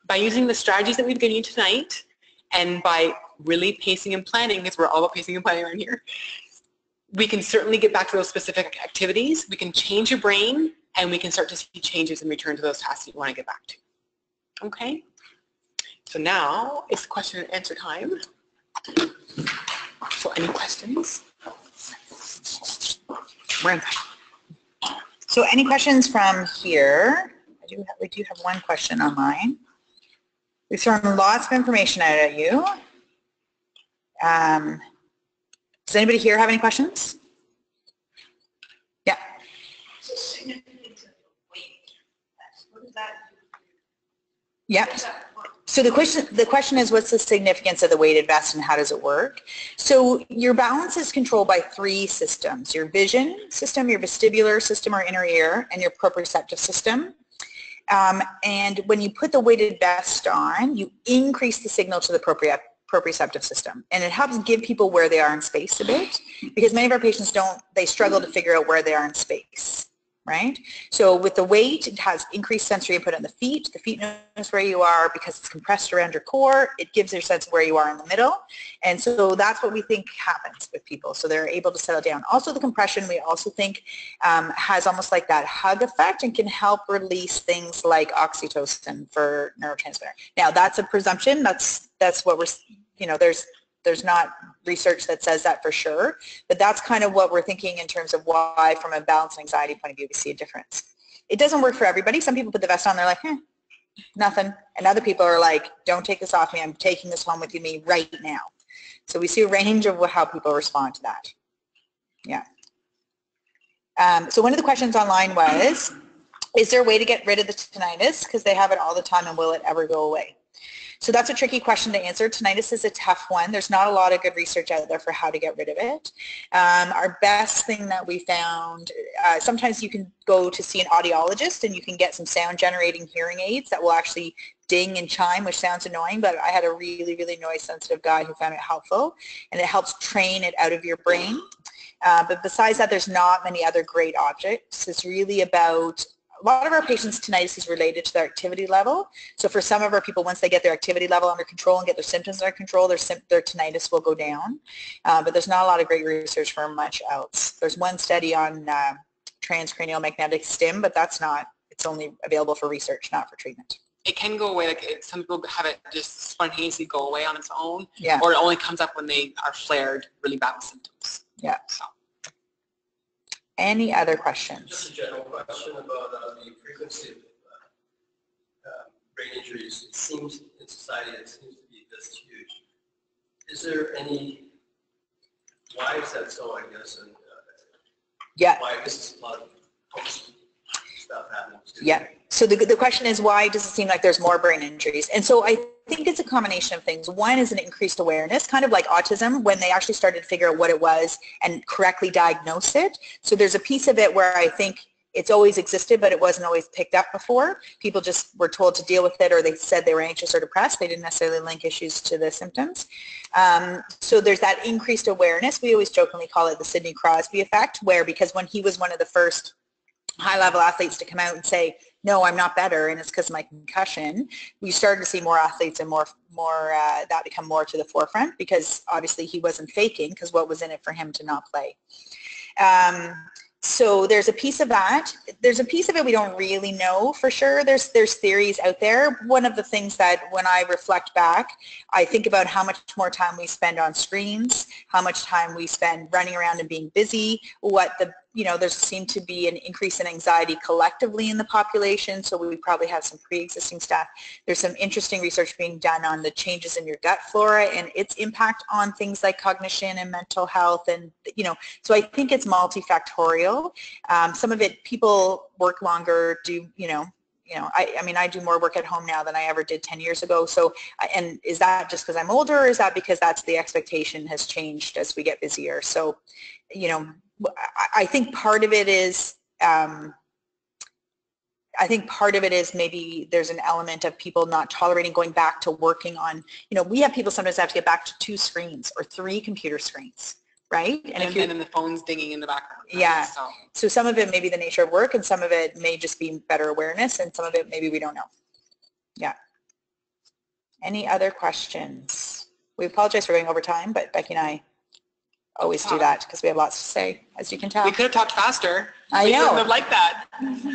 By using the strategies that we've given you tonight, and by really pacing and planning, because we're all about pacing and planning around here, we can certainly get back to those specific activities. We can change your brain and we can start to see changes and return to those tasks that you want to get back to. Okay. So now it's question and answer time. So any questions? So any questions from here? I do, have- we do have one question online. We've thrown lots of information out at you. Um, Does anybody here have any questions? Yeah. Yep. So the question, the question is, what's the significance of the weighted vest and how does it work? So your balance is controlled by three systems, your vision system, your vestibular system or inner ear, and your proprioceptive system. Um, and when you put the weighted vest on, you increase the signal to the proprio- proprioceptive system. And it helps give people where they are in space a bit because many of our patients don't, they struggle to figure out where they are in space right? So with the weight, it has increased sensory input on the feet. The feet knows where you are because it's compressed around your core. It gives a sense of where you are in the middle. And so that's what we think happens with people. So they're able to settle down. Also the compression we also think um, has almost like that hug effect and can help release things like oxytocin for neurotransmitter. Now that's a presumption. That's, that's what we're, you know, there's there's not research that says that for sure, but that's kind of what we're thinking in terms of why, from a balance and anxiety point of view, we see a difference. It doesn't work for everybody. Some people put the vest on, they're like, eh, nothing. And other people are like, don't take this off me. I'm taking this home with me right now. So we see a range of how people respond to that. Yeah. Um, so one of the questions online was, is there a way to get rid of the tinnitus? Because they have it all the time and will it ever go away? So that's a tricky question to answer. Tinnitus is a tough one. There's not a lot of good research out there for how to get rid of it. Um, our best thing that we found, uh, sometimes you can go to see an audiologist and you can get some sound generating hearing aids that will actually ding and chime, which sounds annoying, but I had a really, really noise sensitive guy who found it helpful and it helps train it out of your brain. Uh, but besides that, there's not many other great objects. It's really about a lot of our patients tinnitus is related to their activity level. So for some of our people, once they get their activity level under control and get their symptoms under control, their, their tinnitus will go down. Uh, but there's not a lot of great research for much else. There's one study on uh, transcranial magnetic stim, but that's not, it's only available for research, not for treatment. It can go away, like it, some people have it just spontaneously go away on its own, Yeah. or it only comes up when they are flared really bad with symptoms. Yeah. So. Any other questions? Just a general question about uh, the frequency of uh, uh, brain injuries. It seems in society it seems to be this huge. Is there any, why is that so, I guess, and uh, Yeah. why is this a lot of post stuff happening? too? Yeah. So the, the question is why does it seem like there's more brain injuries? And so I think it's a combination of things. One is an increased awareness, kind of like autism, when they actually started to figure out what it was and correctly diagnose it. So there's a piece of it where I think it's always existed, but it wasn't always picked up before. People just were told to deal with it or they said they were anxious or depressed. They didn't necessarily link issues to the symptoms. Um, so there's that increased awareness. We always jokingly call it the Sidney Crosby effect, where because when he was one of the first high-level athletes to come out and say, no, I'm not better, and it's because of my concussion. We started to see more athletes and more, more uh, that become more to the forefront because obviously he wasn't faking because what was in it for him to not play. Um, so there's a piece of that. There's a piece of it we don't really know for sure. There's there's theories out there. One of the things that when I reflect back, I think about how much more time we spend on screens, how much time we spend running around and being busy, what the you know, there seemed to be an increase in anxiety collectively in the population, so we probably have some pre-existing stuff. There's some interesting research being done on the changes in your gut flora and its impact on things like cognition and mental health and, you know, so I think it's multifactorial. Um, some of it, people work longer, do, you know, you know, I, I mean, I do more work at home now than I ever did 10 years ago. So, and is that just because I'm older or is that because that's the expectation has changed as we get busier? So, you know, I think part of it is, um, I think part of it is maybe there's an element of people not tolerating going back to working on, you know, we have people sometimes have to get back to two screens or three computer screens, right? And, And if and, you then the phone's dinging in the background. right? Yeah. So, so some of it may be the nature of work and some of it may just be better awareness and some of it maybe we don't know. Yeah. Any other questions? We apologize for going over time, but Becky and I always do that because we have lots to say, as you can tell. we could have talked faster. I we know. wouldn't have liked that.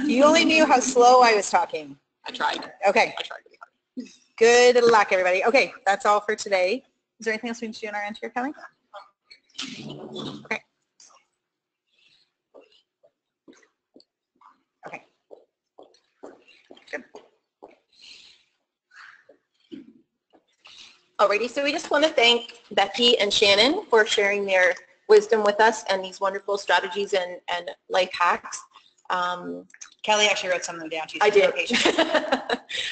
You only knew how slow I was talking. I tried. Okay. I tried really hard. Good luck, everybody. Okay, that's all for today. Is there anything else we need to do on our end here, Kelly? Okay. Okay. Alrighty, so we just want to thank Becky and Shannon for sharing their wisdom with us and these wonderful strategies and, and life hacks. Um, Kelly actually wrote some of them down. She's I did.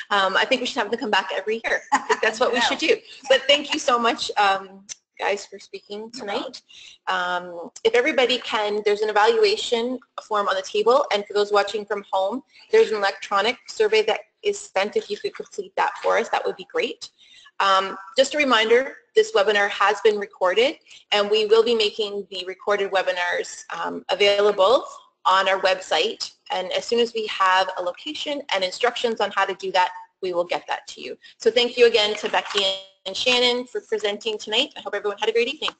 um, I think we should have them come back every year. I think that's what we should do. But thank you so much, um, guys, for speaking tonight. Um, if everybody can, there's an evaluation form on the table, and for those watching from home, there's an electronic survey that is sent. If you could complete that for us, that would be great. Um, just a reminder, this webinar has been recorded, and we will be making the recorded webinars um, available on our website. And as soon as we have a location and instructions on how to do that, we will get that to you. So thank you again to Becky and Shannon for presenting tonight. I hope everyone had a great evening.